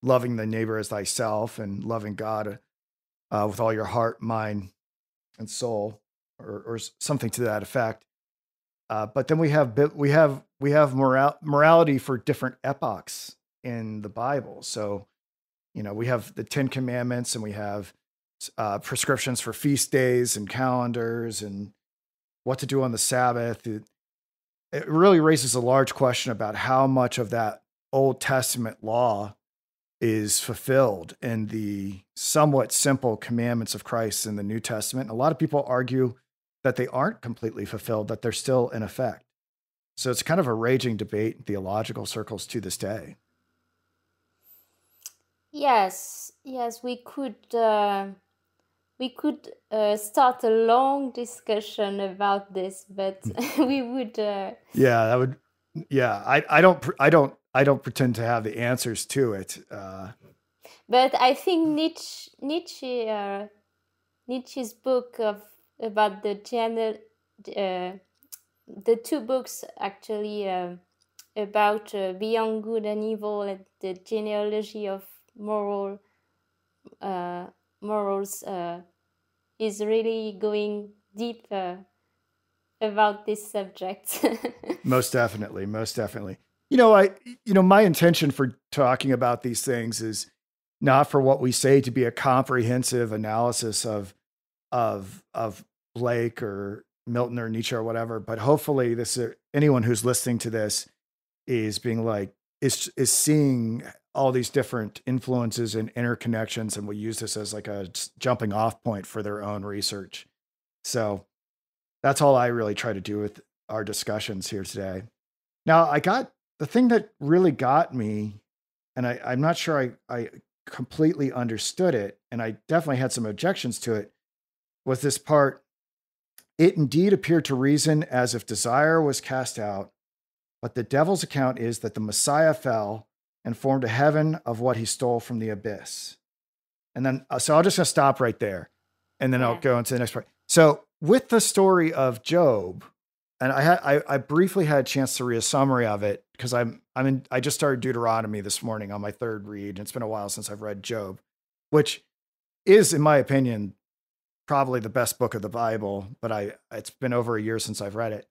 loving the neighbor as thyself and loving God uh, with all your heart, mind, and soul, or, or something to that effect. Uh, but then we have we have we have moral, morality for different epochs in the Bible. So you know we have the Ten Commandments, and we have uh, prescriptions for feast days and calendars, and what to do on the Sabbath. It, it really raises a large question about how much of that Old Testament law is fulfilled in the somewhat simple commandments of Christ in the New Testament. A lot of people argue that they aren't completely fulfilled, that they're still in effect. So it's kind of a raging debate in theological circles to this day. Yes, yes, we could uh, we could uh, start a long discussion about this, but [LAUGHS] we would. Uh, Yeah, that would. Yeah, I, I don't, I don't, I don't pretend to have the answers to it. Uh, but I think Nietzsche, Nietzsche, uh, Nietzsche's book of about the general, uh, the two books actually um about uh, beyond good and evil and the genealogy of moral uh, morals uh, is really going deep about this subject. [LAUGHS] most definitely, most definitely. You know, I, you know, my intention for talking about these things is not for what we say to be a comprehensive analysis of, of, of Blake or Milton or Nietzsche or whatever, but hopefully this uh, anyone who's listening to this is being like is is seeing all these different influences and interconnections and we use this as like a jumping off point for their own research. So that's all i really try to do with our discussions here today. Now i got the thing that really got me and I, i'm not sure I, I completely understood it and i definitely had some objections to it was this part It indeed appeared to reason as if desire was cast out, but the devil's account is that the Messiah fell and formed a heaven of what he stole from the abyss. And then, uh, so I'll just gonna stop right there, and then yeah. I'll go into the next part. So, with the story of Job, and I had I, I briefly had a chance to read a summary of it because I'm I'm in I just started Deuteronomy this morning on my third read. And it's been a while since I've read Job, which is, in my opinion, probably the best book of the Bible. But I it's been over a year since I've read it.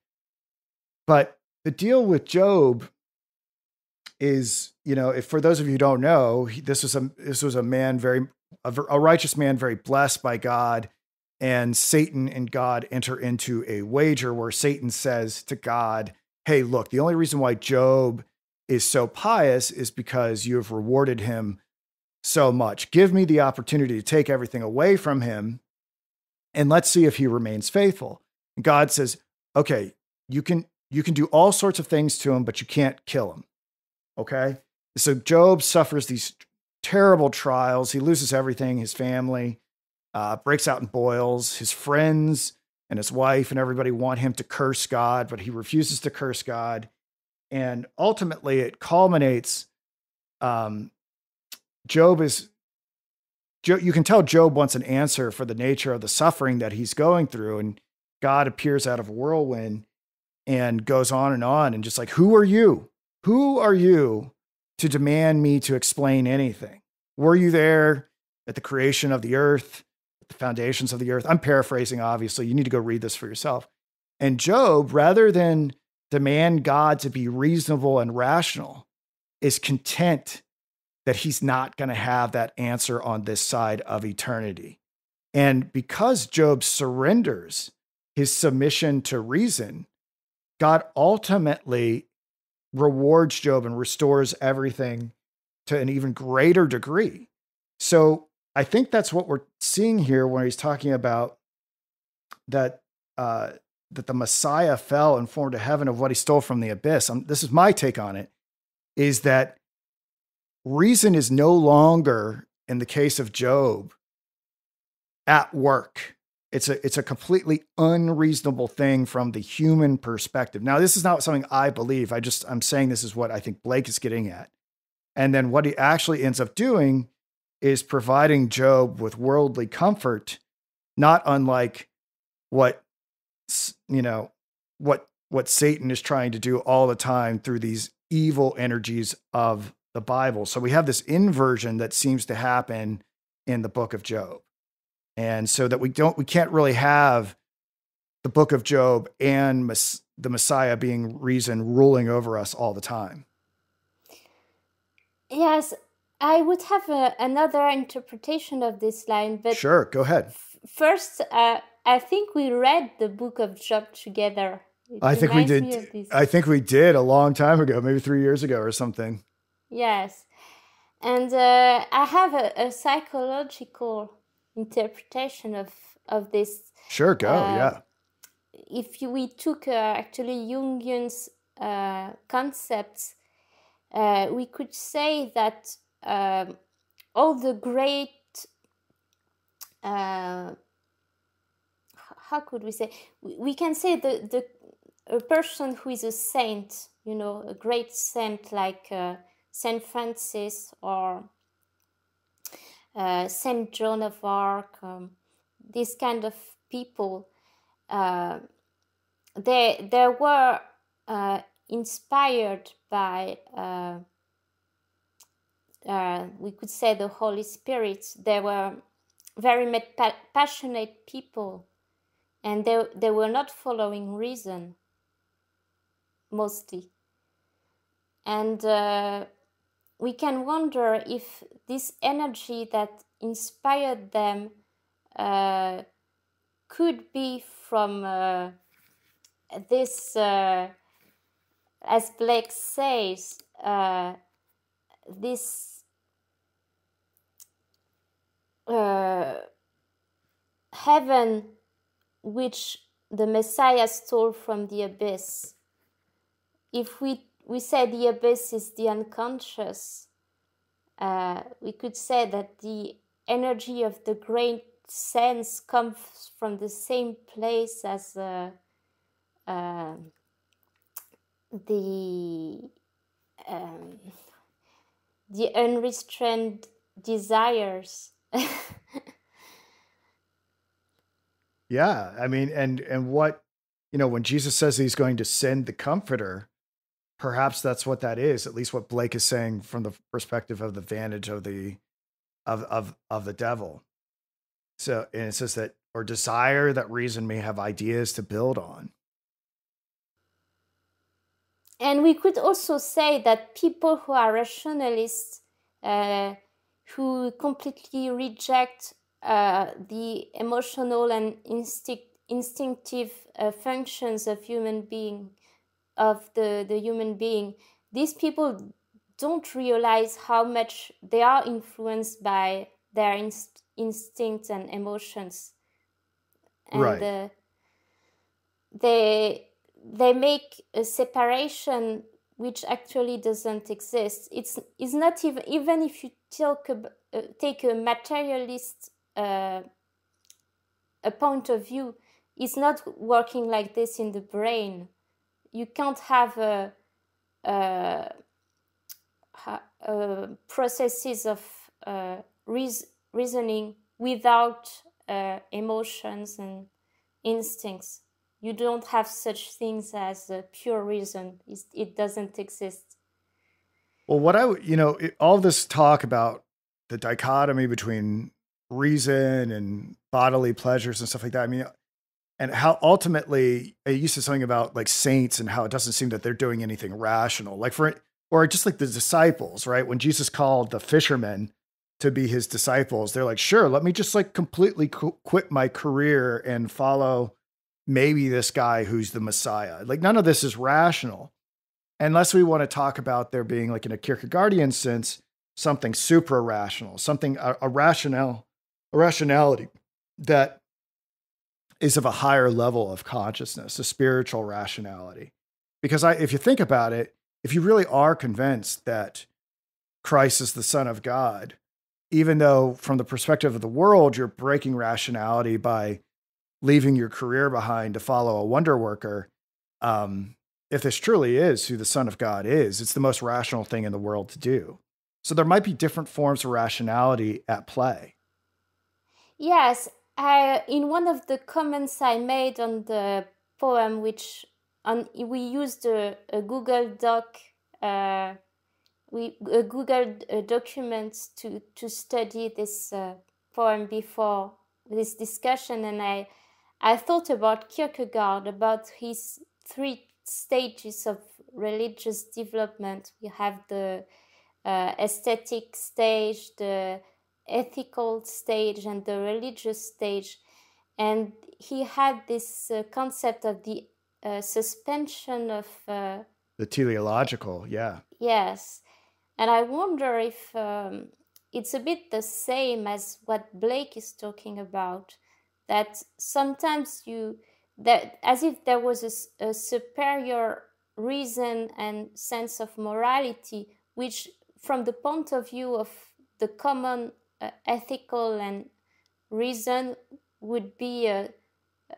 But the deal with Job is, you know, if for those of you who don't know, this was a this was a man very a, a righteous man, very blessed by God and Satan and God enter into a wager where Satan says to God, Hey, look, the only reason why Job is so pious is because you have rewarded him so much. Give me the opportunity to take everything away from him and let's see if he remains faithful. And God says, Okay, you can you can do all sorts of things to him, but you can't kill him. Okay? So Job suffers these terrible trials. He loses everything, his family uh, breaks out in boils. His friends and his wife and everybody want him to curse God, but he refuses to curse God. And ultimately, it culminates. Um, Job is, you can tell Job wants an answer for the nature of the suffering that he's going through. And God appears out of a whirlwind and goes on and on and just like, Who are you? Who are you to demand me to explain anything? Were you there at the creation of the earth? The foundations of the earth. I'm paraphrasing, obviously. You need to go read this for yourself. And Job, rather than demand God to be reasonable and rational, is content that he's not going to have that answer on this side of eternity. And because Job surrenders his submission to reason, God ultimately rewards Job and restores everything to an even greater degree. So I think that's what we're seeing here when he's talking about that uh, that the Messiah fell and formed a heaven of what he stole from the abyss. Um, this is my take on it: is that reason is no longer, in the case of Job, at work. It's a it's a completely unreasonable thing from the human perspective. Now, this is not something I believe. I just I'm saying this is what I think Blake is getting at. And then what he actually ends up doing is providing Job with worldly comfort, not unlike what you know what what Satan is trying to do all the time through these evil energies of the Bible. So we have this inversion that seems to happen in the book of Job. And so that we don't we can't really have the book of Job and the Messiah being reason ruling over us all the time. Yes, I would have a, another interpretation of this line, but sure, go ahead. F- first, uh, I think we read the book of Job together. It I think we did. I think we did a long time ago, maybe three years ago or something. Yes, and uh, I have a, a, psychological interpretation of of this. Sure, go. Uh, yeah. If you, we took uh, actually Jungian's uh, concepts, uh, we could say that um, all the great uh, how could we say we can say the the a person who is a saint you know a great saint like uh, saint francis or uh, saint joan of arc um, these kind of people uh, they they were uh, inspired by uh, we could say the Holy Spirit. They were very passionate people, and they they were not following reason mostly. And uh, we can wonder if this energy that inspired them uh, could be from uh, this, uh, as Blake says, uh, this uh, heaven which the Messiah stole from the abyss. If we, we say the abyss is the unconscious, uh, we could say that the energy of the great sense comes from the same place as uh, uh, the um, the unrestrained desires. Yeah, I mean, and and what you know when Jesus says he's going to send the Comforter, perhaps that's what that is. At least what Blake is saying from the perspective of the vantage of the of of of the devil. So, and it says that or desire that reason may have ideas to build on. And we could also say that people who are rationalists, uh, who completely reject uh, the emotional and instinct, instinctive uh, functions of human being, of the, the human being, these people don't realize how much they are influenced by their inst- instincts and emotions. And right. Uh, they they make a separation which actually doesn't exist. It's, it's not even, even if you talk uh, take a materialist uh, a point of view, it's not working like this in the brain. You can't have a, a, a processes of uh, reas- reasoning without uh, emotions and instincts you don't have such things as pure reason. It doesn't exist. Well, what I, would you know, it, all this talk about the dichotomy between reason and bodily pleasures and stuff like that. I mean, and how ultimately you said something about like saints and how it doesn't seem that they're doing anything rational. Like for, or just like the disciples, right? When Jesus called the fishermen to be his disciples, they're like, sure, let me just like completely qu- quit my career and follow maybe this guy who's the Messiah. Like none of this is rational. Unless we want to talk about there being like in a Kierkegaardian sense, something supra rational, something a, a rationale, a rationality that is of a higher level of consciousness, a spiritual rationality. Because I, if you think about it, if you really are convinced that Christ is the Son of God, even though from the perspective of the world, you're breaking rationality by leaving your career behind to follow a wonder worker, um, if this truly is who the Son of God is, it's the most rational thing in the world to do. So there might be different forms of rationality at play. Yes, I, in one of the comments I made on the poem, which on, we used a, a Google Doc, uh, we a Google uh, document to to study this uh, poem before this discussion, and I I thought about Kierkegaard, about his three stages of religious development. We have the uh, aesthetic stage, the ethical stage, and the religious stage. And he had this uh, concept of the uh, suspension of. Uh, the teleological, yeah. Yes. And I wonder if um, it's a bit the same as what Blake is talking about that sometimes you that as if there was a, a superior reason and sense of morality which from the point of view of the common uh, ethical and reason would be uh,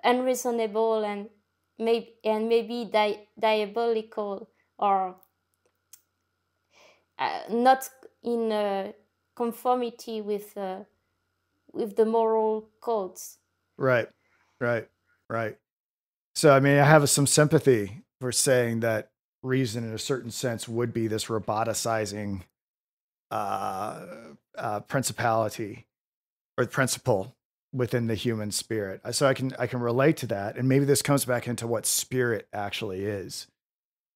unreasonable and maybe and maybe di- diabolical or uh, not in uh, conformity with uh, with the moral codes. Right, right, right. So, I mean, I have some sympathy for saying that reason, in a certain sense, would be this roboticizing uh, uh, principality or principle within the human spirit. So I can I can relate to that, and maybe this comes back into what spirit actually is.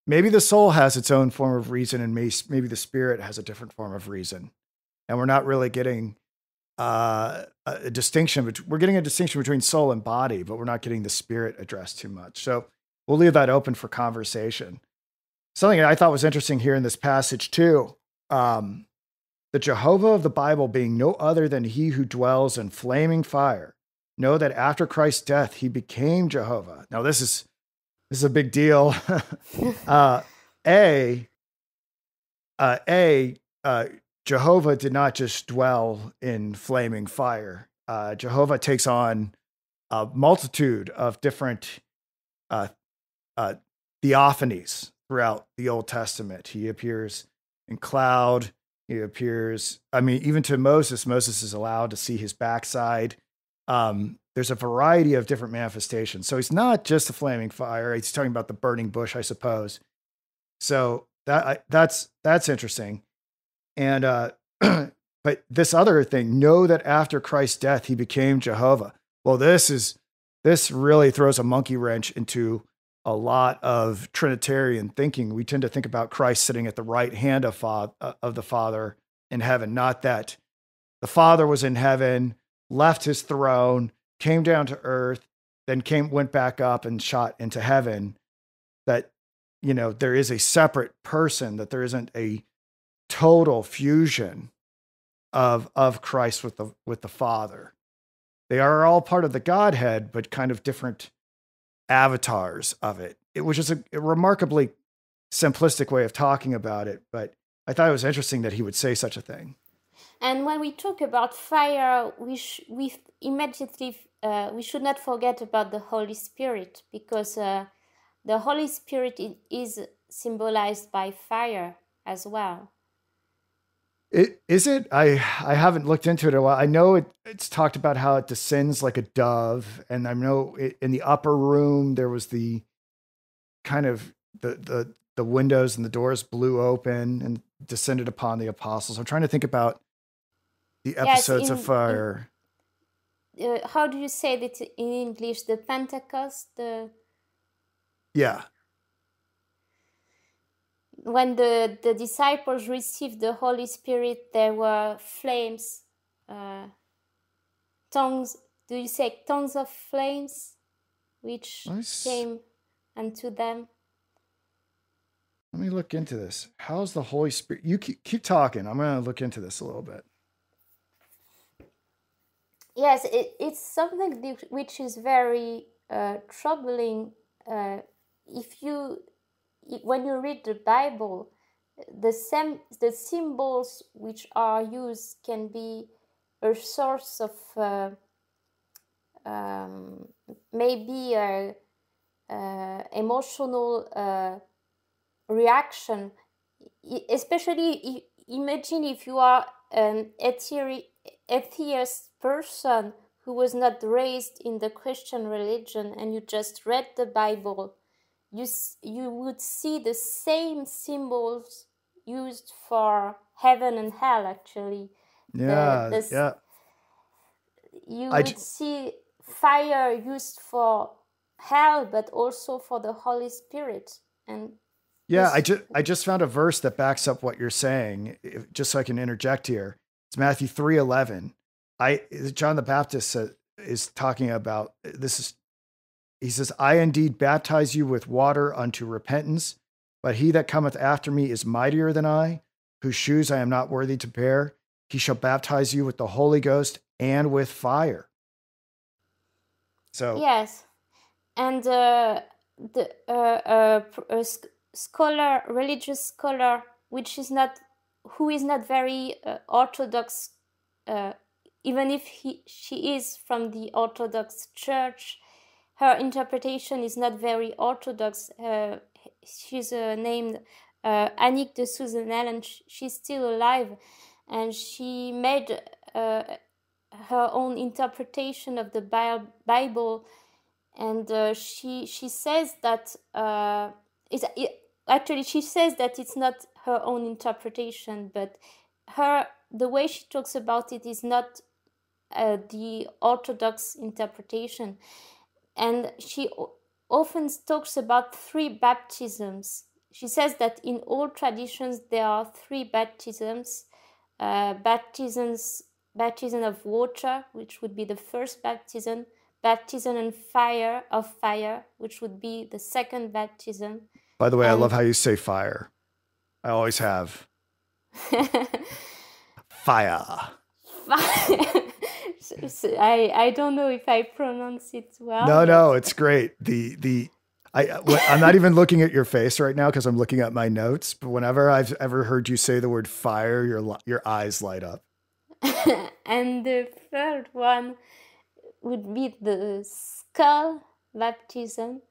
Maybe the soul has its own form of reason, and maybe the spirit has a different form of reason, and we're not really getting uh, a distinction. Between, we're getting a distinction between soul and body, but we're not getting the spirit addressed too much. So we'll leave that open for conversation. Something I thought was interesting here in this passage too. Um, the Jehovah of the Bible being no other than he who dwells in flaming fire. Know that after Christ's death, he became Jehovah. Now, this is this is a big deal. [LAUGHS] uh, a, uh, a, uh, Jehovah did not just dwell in flaming fire. uh, Jehovah takes on a multitude of different uh, uh, theophanies throughout the Old Testament. He appears in cloud. He appears, I mean, even to Moses, Moses is allowed to see his backside. Um, there's a variety of different manifestations. So he's not just a flaming fire. He's talking about the burning bush, I suppose. So that that's that's interesting. And uh, [CLEARS THROAT] but this other thing, know that after Christ's death, he became Jehovah. Well, this is this really throws a monkey wrench into a lot of Trinitarian thinking. We tend to think about Christ sitting at the right hand of, fa- uh, of the Father in heaven, not that the Father was in heaven, left his throne, came down to earth, then came went back up and shot into heaven. That you know there is a separate person, that there isn't a total fusion of of Christ with the with the Father. They are all part of the Godhead, but kind of different avatars of it. It was just a, a remarkably simplistic way of talking about it, but I thought it was interesting that he would say such a thing. And when we talk about fire, we we immediately uh, we should not forget about the Holy Spirit because uh, the Holy Spirit is symbolized by fire as well. It, is it? I I haven't looked into it a while. I know it, it's talked about how it descends like a dove, and I know it, in the upper room there was the kind of the the the windows and the doors blew open and descended upon the apostles. I'm trying to think about the episodes yes, in, of fire. In, uh, how do you say that in English? The Pentecost. The yeah when the, the disciples received the Holy Spirit, there were flames, uh, tongues. Do you say tongues of flames, which nice. came unto them? Let me look into this. How's the Holy Spirit? You keep, keep talking. I'm going to look into this a little bit. Yes, it, it's something which is very uh, troubling. Uh, if you when you read the Bible, the same the symbols which are used can be a source of uh, um, maybe a, a emotional uh, reaction, especially imagine if you are an atheist person who was not raised in the Christian religion and you just read the Bible you you would see the same symbols used for heaven and hell actually. Yeah the, the, yeah you I would see fire used for hell but also for the holy spirit. And yeah i just i just found a verse that backs up what you're saying just so i can interject here. It's matthew 3 11 i john the baptist is talking about this is he says, I indeed baptize you with water unto repentance, but he that cometh after me is mightier than I, whose shoes I am not worthy to bear. He shall baptize you with the Holy Ghost and with fire. So yes, and uh, the uh, uh, scholar, religious scholar, which is not who is not very uh, orthodox, uh, even if he she is from the Orthodox Church her interpretation is not very orthodox. Uh, she's uh, named uh, Annick de Souzenelle, and she's still alive, and she made uh, her own interpretation of the Bible, and uh, she she says that uh, it's, it, actually she says that it's not her own interpretation, but her the way she talks about it is not the orthodox interpretation and she often talks about three baptisms. She says that in all traditions there are three baptisms uh, baptisms, baptism of water, which would be the first baptism, baptism and fire of fire, which would be the second baptism. By the way, and I love how you say fire. I always have. [LAUGHS] fire. Fire. I I don't know if I pronounce it well. No, no, it's great. The the I I'm not even looking at your face right now because I'm looking at my notes. But whenever I've ever heard you say the word fire, your your eyes light up. [LAUGHS] and the third one would be the skull baptism.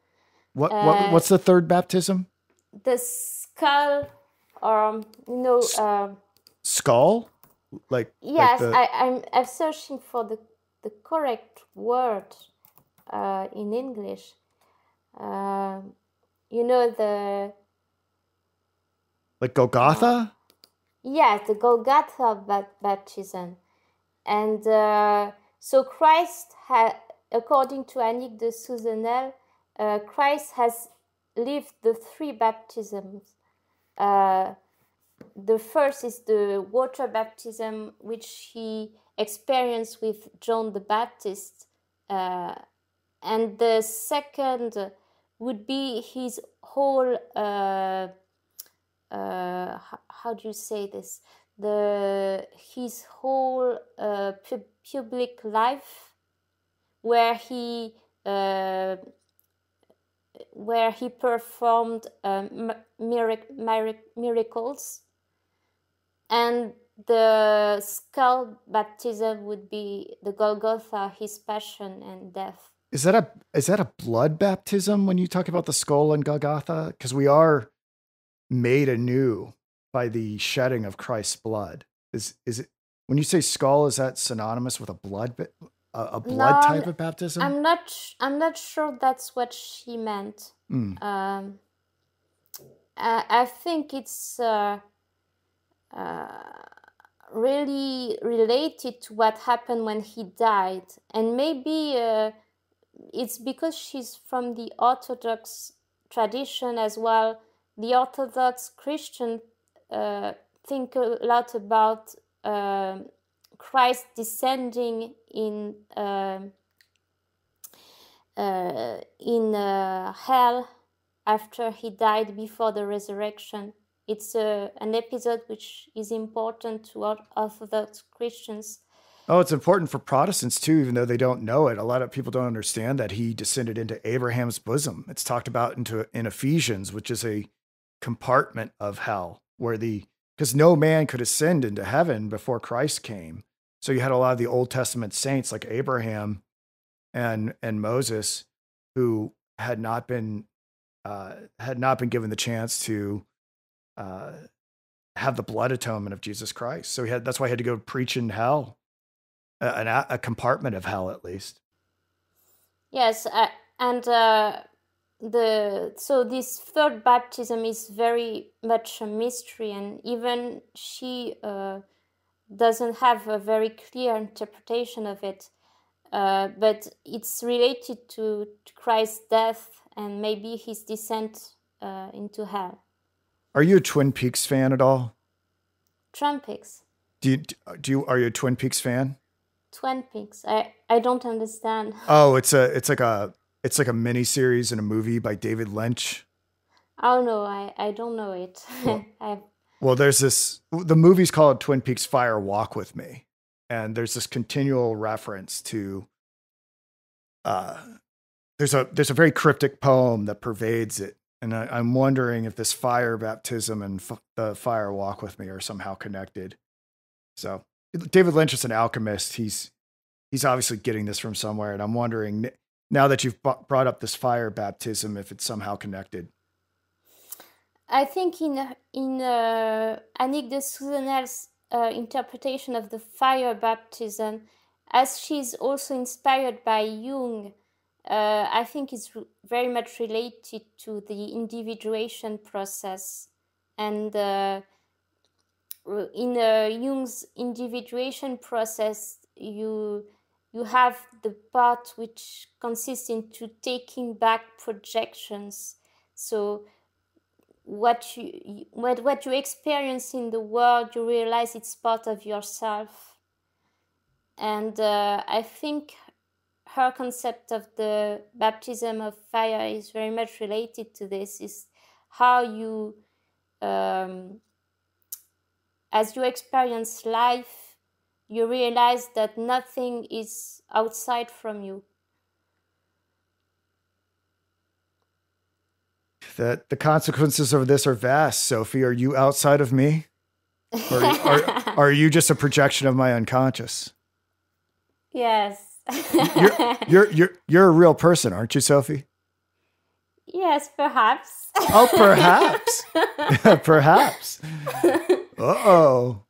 What, what what's the third baptism? The skull, um, you know, um, skull, like yes, like the... I, I'm I'm searching for the the correct word uh, in English. Uh, you know the like Golgotha. Yes, the Golgotha baptism, and uh, so Christ had, according to Annick de Souzenelle, uh, Christ has lived the three baptisms. The first is the water baptism, which he experienced with John the Baptist, uh, and the second would be his whole. Uh, uh, how do you say this? The his whole uh, pu- public life, where he uh, where he performed um, mirac- mirac- miracles, and the skull baptism would be the Golgotha, his passion and death. Is that a is that a blood baptism when you talk about the skull and Golgotha? Because we are made anew by the shedding of Christ's blood. Is is it when you say skull? Is that synonymous with a blood a, a blood no, type of baptism? I'm not. I'm not sure that's what she meant. Mm. Um, I, I, think it's uh, really related to what happened when he died, and maybe uh, it's because she's from the Orthodox tradition as well. The Orthodox Christian uh, think a lot about uh, Christ descending in uh, uh, in uh, hell after he died before the resurrection. It's uh, an episode which is important to Orthodox Christians. Oh, it's important for Protestants too, even though they don't know it. A lot of people don't understand that he descended into Abraham's bosom. It's talked about into in Ephesians, which is a compartment of hell where the because no man could ascend into heaven before Christ came. So you had a lot of the Old Testament saints like Abraham and and Moses who had not been uh, had not been given the chance to uh, have the blood atonement of Jesus Christ. So he had that's why he had to go preach in hell, a, a compartment of hell at least. Yes, uh, and uh, the so this third baptism is very much a mystery, and even she uh, doesn't have a very clear interpretation of it. Uh, but it's related to, to, Christ's death and maybe his descent uh, into hell. Are you a Twin Peaks fan at all? Twin Peaks. Do you do you are you a Twin Peaks fan? Twin Peaks. I I don't understand. Oh, it's a it's like a it's like a mini series and a movie by David Lynch. Oh no, I I don't know it. Well, [LAUGHS] well, there's this. The movie's called Twin Peaks Fire Walk with Me, and there's this continual reference to. Uh, there's a there's a very cryptic poem that pervades it, and I, am wondering if this fire baptism and f- the fire walk with me are somehow connected. So David Lynch is an alchemist. He's he's obviously getting this from somewhere, and I'm wondering now that you've brought up this fire baptism if it's somehow connected. I think in in uh, Annick de Souzenelle's uh, interpretation of the fire baptism, as she's also inspired by Jung, uh, I think it's very much related to the individuation process. And uh, in uh, Jung's individuation process, you you have the part which consists into taking back projections. So what you what, what you experience in the world you realize it's part of yourself and uh, i think her concept of the baptism of fire is very much related to this is how you um, as you experience life you realize that nothing is outside from you that the consequences of this are vast. Sophie, are you outside of me? Or, are, or [LAUGHS] are you just a projection of my unconscious? Yes. You're you're you're you're a real person, aren't you, Sophie? Yes, perhaps. Oh, perhaps. [LAUGHS] perhaps. Uh-oh.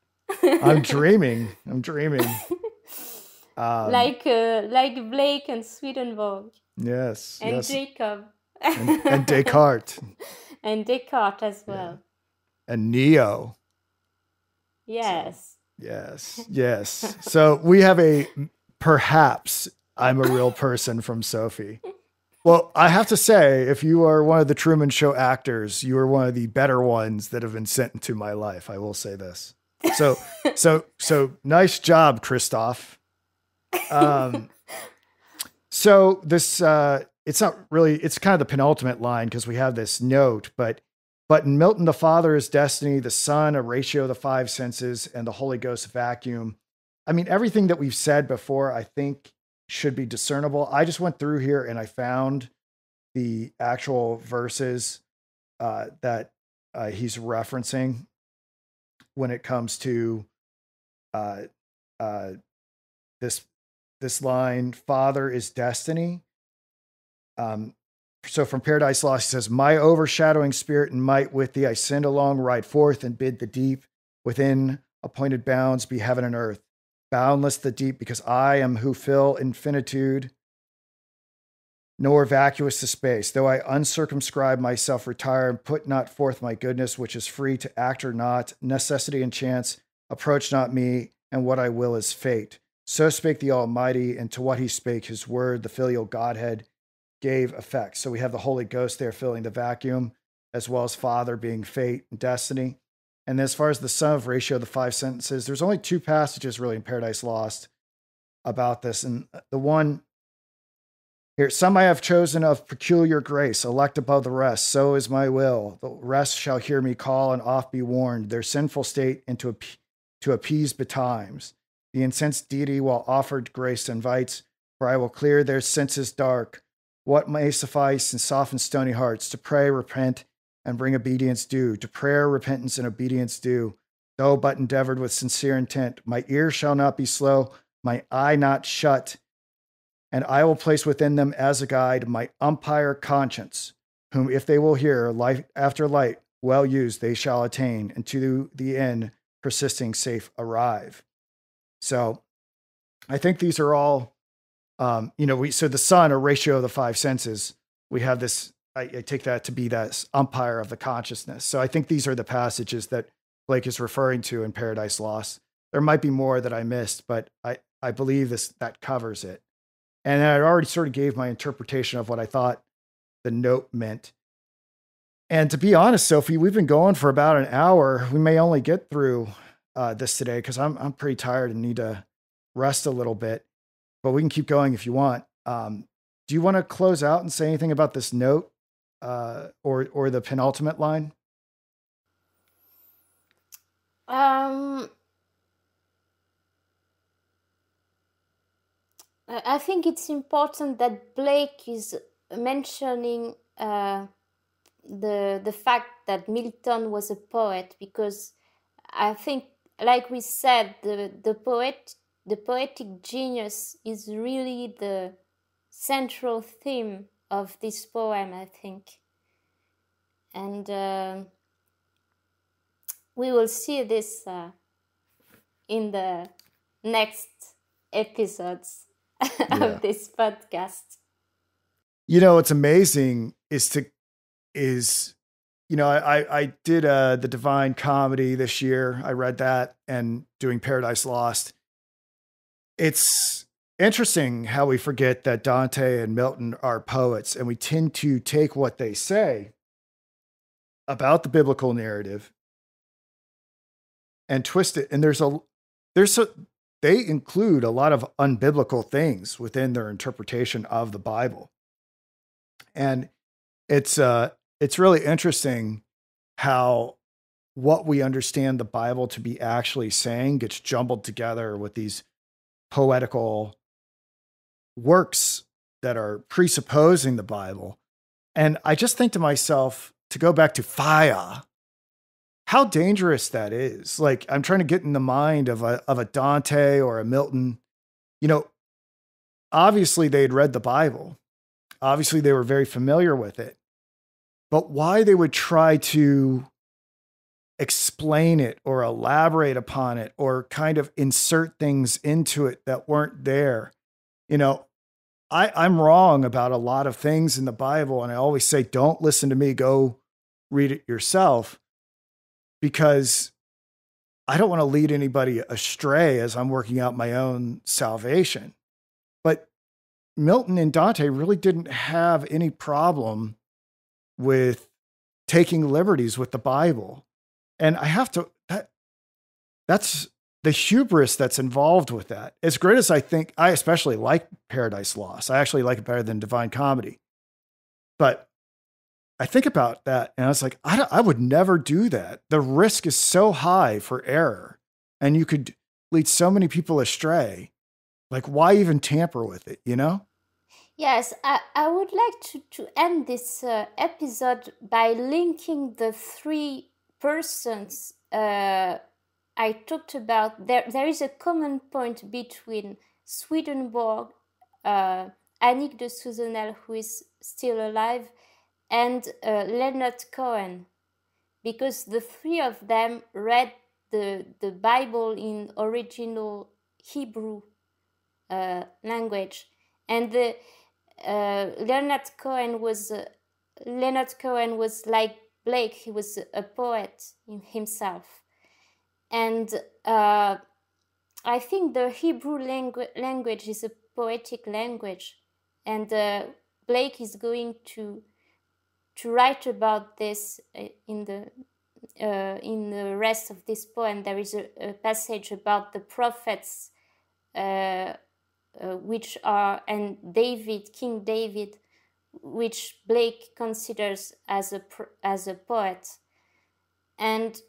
I'm dreaming. I'm dreaming. Um, like uh, like Blake and Swedenborg. Yes. And yes. Jacob. and, and, Descartes. [LAUGHS] and Descartes as well. Yeah. And Neo. Yes. So, yes. Yes. So we have a perhaps I'm a real person from Sophie. Well, I have to say, if you are one of the Truman Show actors, you are one of the better ones that have been sent into my life. I will say this. So, so, so nice job, Christof. Um, so this, uh, it's not really, it's kind of the penultimate line because we have this note, but, but in Milton, the Father is destiny, the Son, a ratio of the five senses, and the Holy Ghost, vacuum. I mean, everything that we've said before, I think should be discernible. I just went through here and I found the actual verses uh, that uh, he's referencing when it comes to uh, uh, this this line, "Father is destiny." Um, so from Paradise Lost, he says, "My overshadowing spirit and might with thee, I send along, ride forth, and bid the deep within appointed bounds be heaven and earth boundless the deep, because I am who fill infinitude, nor vacuous the space. Though I uncircumscribe myself, retire, and put not forth my goodness, which is free to act or not, necessity and chance, approach not me, and what I will is fate. So spake the Almighty, and to what he spake, his word, the filial Godhead, gave effect. So we have the Holy Ghost there filling the vacuum, as well as Father being fate and destiny. And as far as the sum of ratio of the five sentences, there's only two passages really in Paradise Lost about this. And uh, the one here, some I have chosen of peculiar grace, elect above the rest. So is my will. The rest shall hear me call and oft be warned, their sinful state into to appease betimes. The incensed deity, while offered grace, invites, for I will clear their senses dark. What may suffice and soften stony hearts to pray, repent, and bring obedience due. To prayer, repentance, and obedience due. Though but endeavored with sincere intent, my ear shall not be slow, my eye not shut, and I will place within them as a guide my umpire conscience, whom if they will hear, light after light, well used, they shall attain, and to the end, persisting safe arrive. So I think these are all, um, you know, we, so the sun, a ratio of the five senses, we have this I, I, take that to be that umpire of the consciousness. So I think these are the passages that Blake is referring to in Paradise Lost. There might be more that I missed, but I, I believe this that covers it. And I already sort of gave my interpretation of what I thought the note meant. And to be honest, Sophie, we've been going for about an hour. We may only get through uh, this today because I'm I'm pretty tired and need to rest a little bit. But we can keep going if you want. Um, do you want to close out and say anything about this note uh, or or the penultimate line? Um, I think it's important that Blake is mentioning uh, the the fact that Milton was a poet because I think, like we said, the the poet the poetic genius is really the central theme of this poem, I think. And uh, we will see this uh, in the next episodes [LAUGHS] yeah. of this podcast. You know, what's amazing is to is you know I I did uh, the Divine Comedy this year. I read that and doing Paradise Lost. It's interesting how we forget that Dante and Milton are poets, and we tend to take what they say about the biblical narrative and twist it. And there's a there's a they include a lot of unbiblical things within their interpretation of the Bible. And it's uh it's really interesting how what we understand the Bible to be actually saying gets jumbled together with these poetical works that are presupposing the Bible. And I just think to myself, to go back to fire, how dangerous that is. Like I'm trying to get in the mind of a of a Dante or a Milton. You know, obviously they had read the Bible. Obviously they were very familiar with it. But why they would try to explain it or elaborate upon it or kind of insert things into it that weren't there. You know, I, I'm wrong about a lot of things in the Bible, and I always say, don't listen to me, go read it yourself, because I don't want to lead anybody astray as I'm working out my own salvation. But Milton and Dante really didn't have any problem with taking liberties with the Bible. And I have to that that's the hubris that's involved with that. As great as I think, I especially like Paradise Lost. I actually like it better than Divine Comedy. But I think about that and I was like, I, I would never do that. The risk is so high for error, and you could lead so many people astray. Like, why even tamper with it, you know? Yes, I, I would like to, to end this uh, episode by linking the three persons uh, I talked about, there, there is a common point between Swedenborg, uh, Annick de Souzenelle, who is still alive, and uh, Leonard Cohen, because the three of them read the, the Bible in original Hebrew uh, language. And the, uh, Leonard Cohen was uh, Leonard Cohen was like Blake. He was a poet himself, and uh, I think the Hebrew langu- language is a poetic language, and uh, Blake is going to to write about this uh, in the uh, in the rest of this poem. There is a, a passage about the prophets, uh, uh, which are and David, King David, which Blake considers as a as a poet, and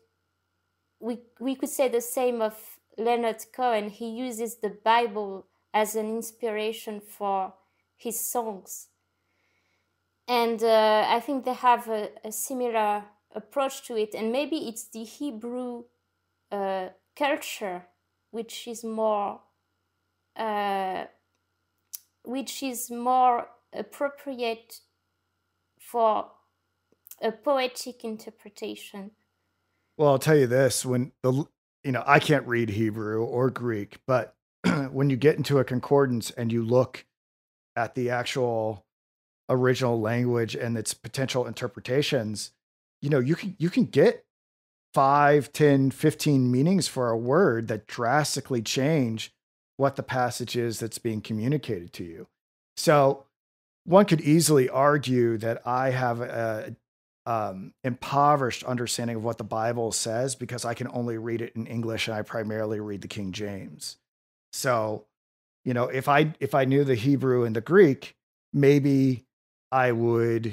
we, we could say the same of Leonard Cohen. He uses the Bible as an inspiration for his songs. And uh, I think they have a, a, similar approach to it. And maybe it's the Hebrew uh, culture which is more. Uh, which is more appropriate for a poetic interpretation well, I'll tell you this: when the you know I can't read Hebrew or Greek, but [CLEARS THROAT] when you get into a concordance and you look at the actual original language and its potential interpretations, you know you can you can get 5, 10, 15 meanings for a word that drastically change what the passage is that's being communicated to you. So one could easily argue that I have a um, impoverished understanding of what the Bible says because I can only read it in English and I primarily read the King James. So, you know, if I if I knew the Hebrew and the Greek, maybe I would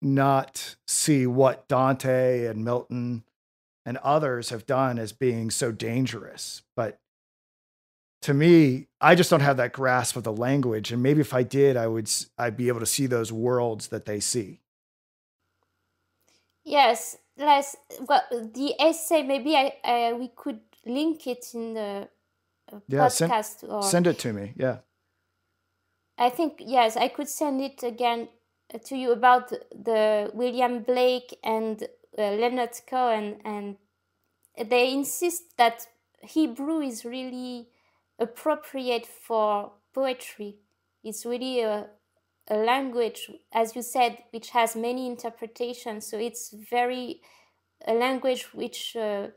not see what Dante and Milton and others have done as being so dangerous. But to me, I just don't have that grasp of the language. And maybe if I did, I would I'd be able to see those worlds that they see. Yes, let's. Well, the essay maybe I, I we could link it in the uh, yeah, podcast send, or send it to me. Yeah. I think yes, I could send it again uh, to you about the William Blake and uh, Leonard Cohen, and they insist that Hebrew is really appropriate for poetry. It's really a, a language, as you said, which has many interpretations. So it's very a language which uh,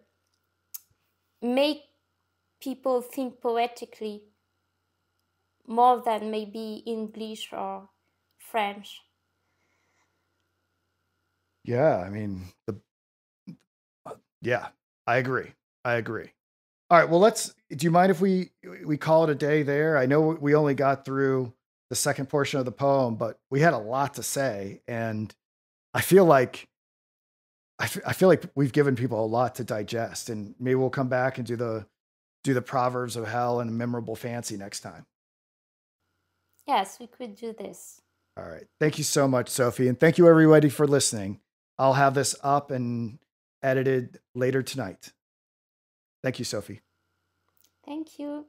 make people think poetically more than maybe English or French. Yeah, I mean the yeah, I agree. I agree. All right, well let's do you mind if we we call it a day there? I know we only got through the second portion of the poem, but we had a lot to say, and I feel like I, f- I feel like we've given people a lot to digest, and maybe we'll come back and do the do the proverbs of hell and memorable fancy next time. Yes, we could do this. All right. Thank you so much, Sophie, and thank you everybody for listening. I'll have this up and edited later tonight. Thank you, Sophie. Thank you.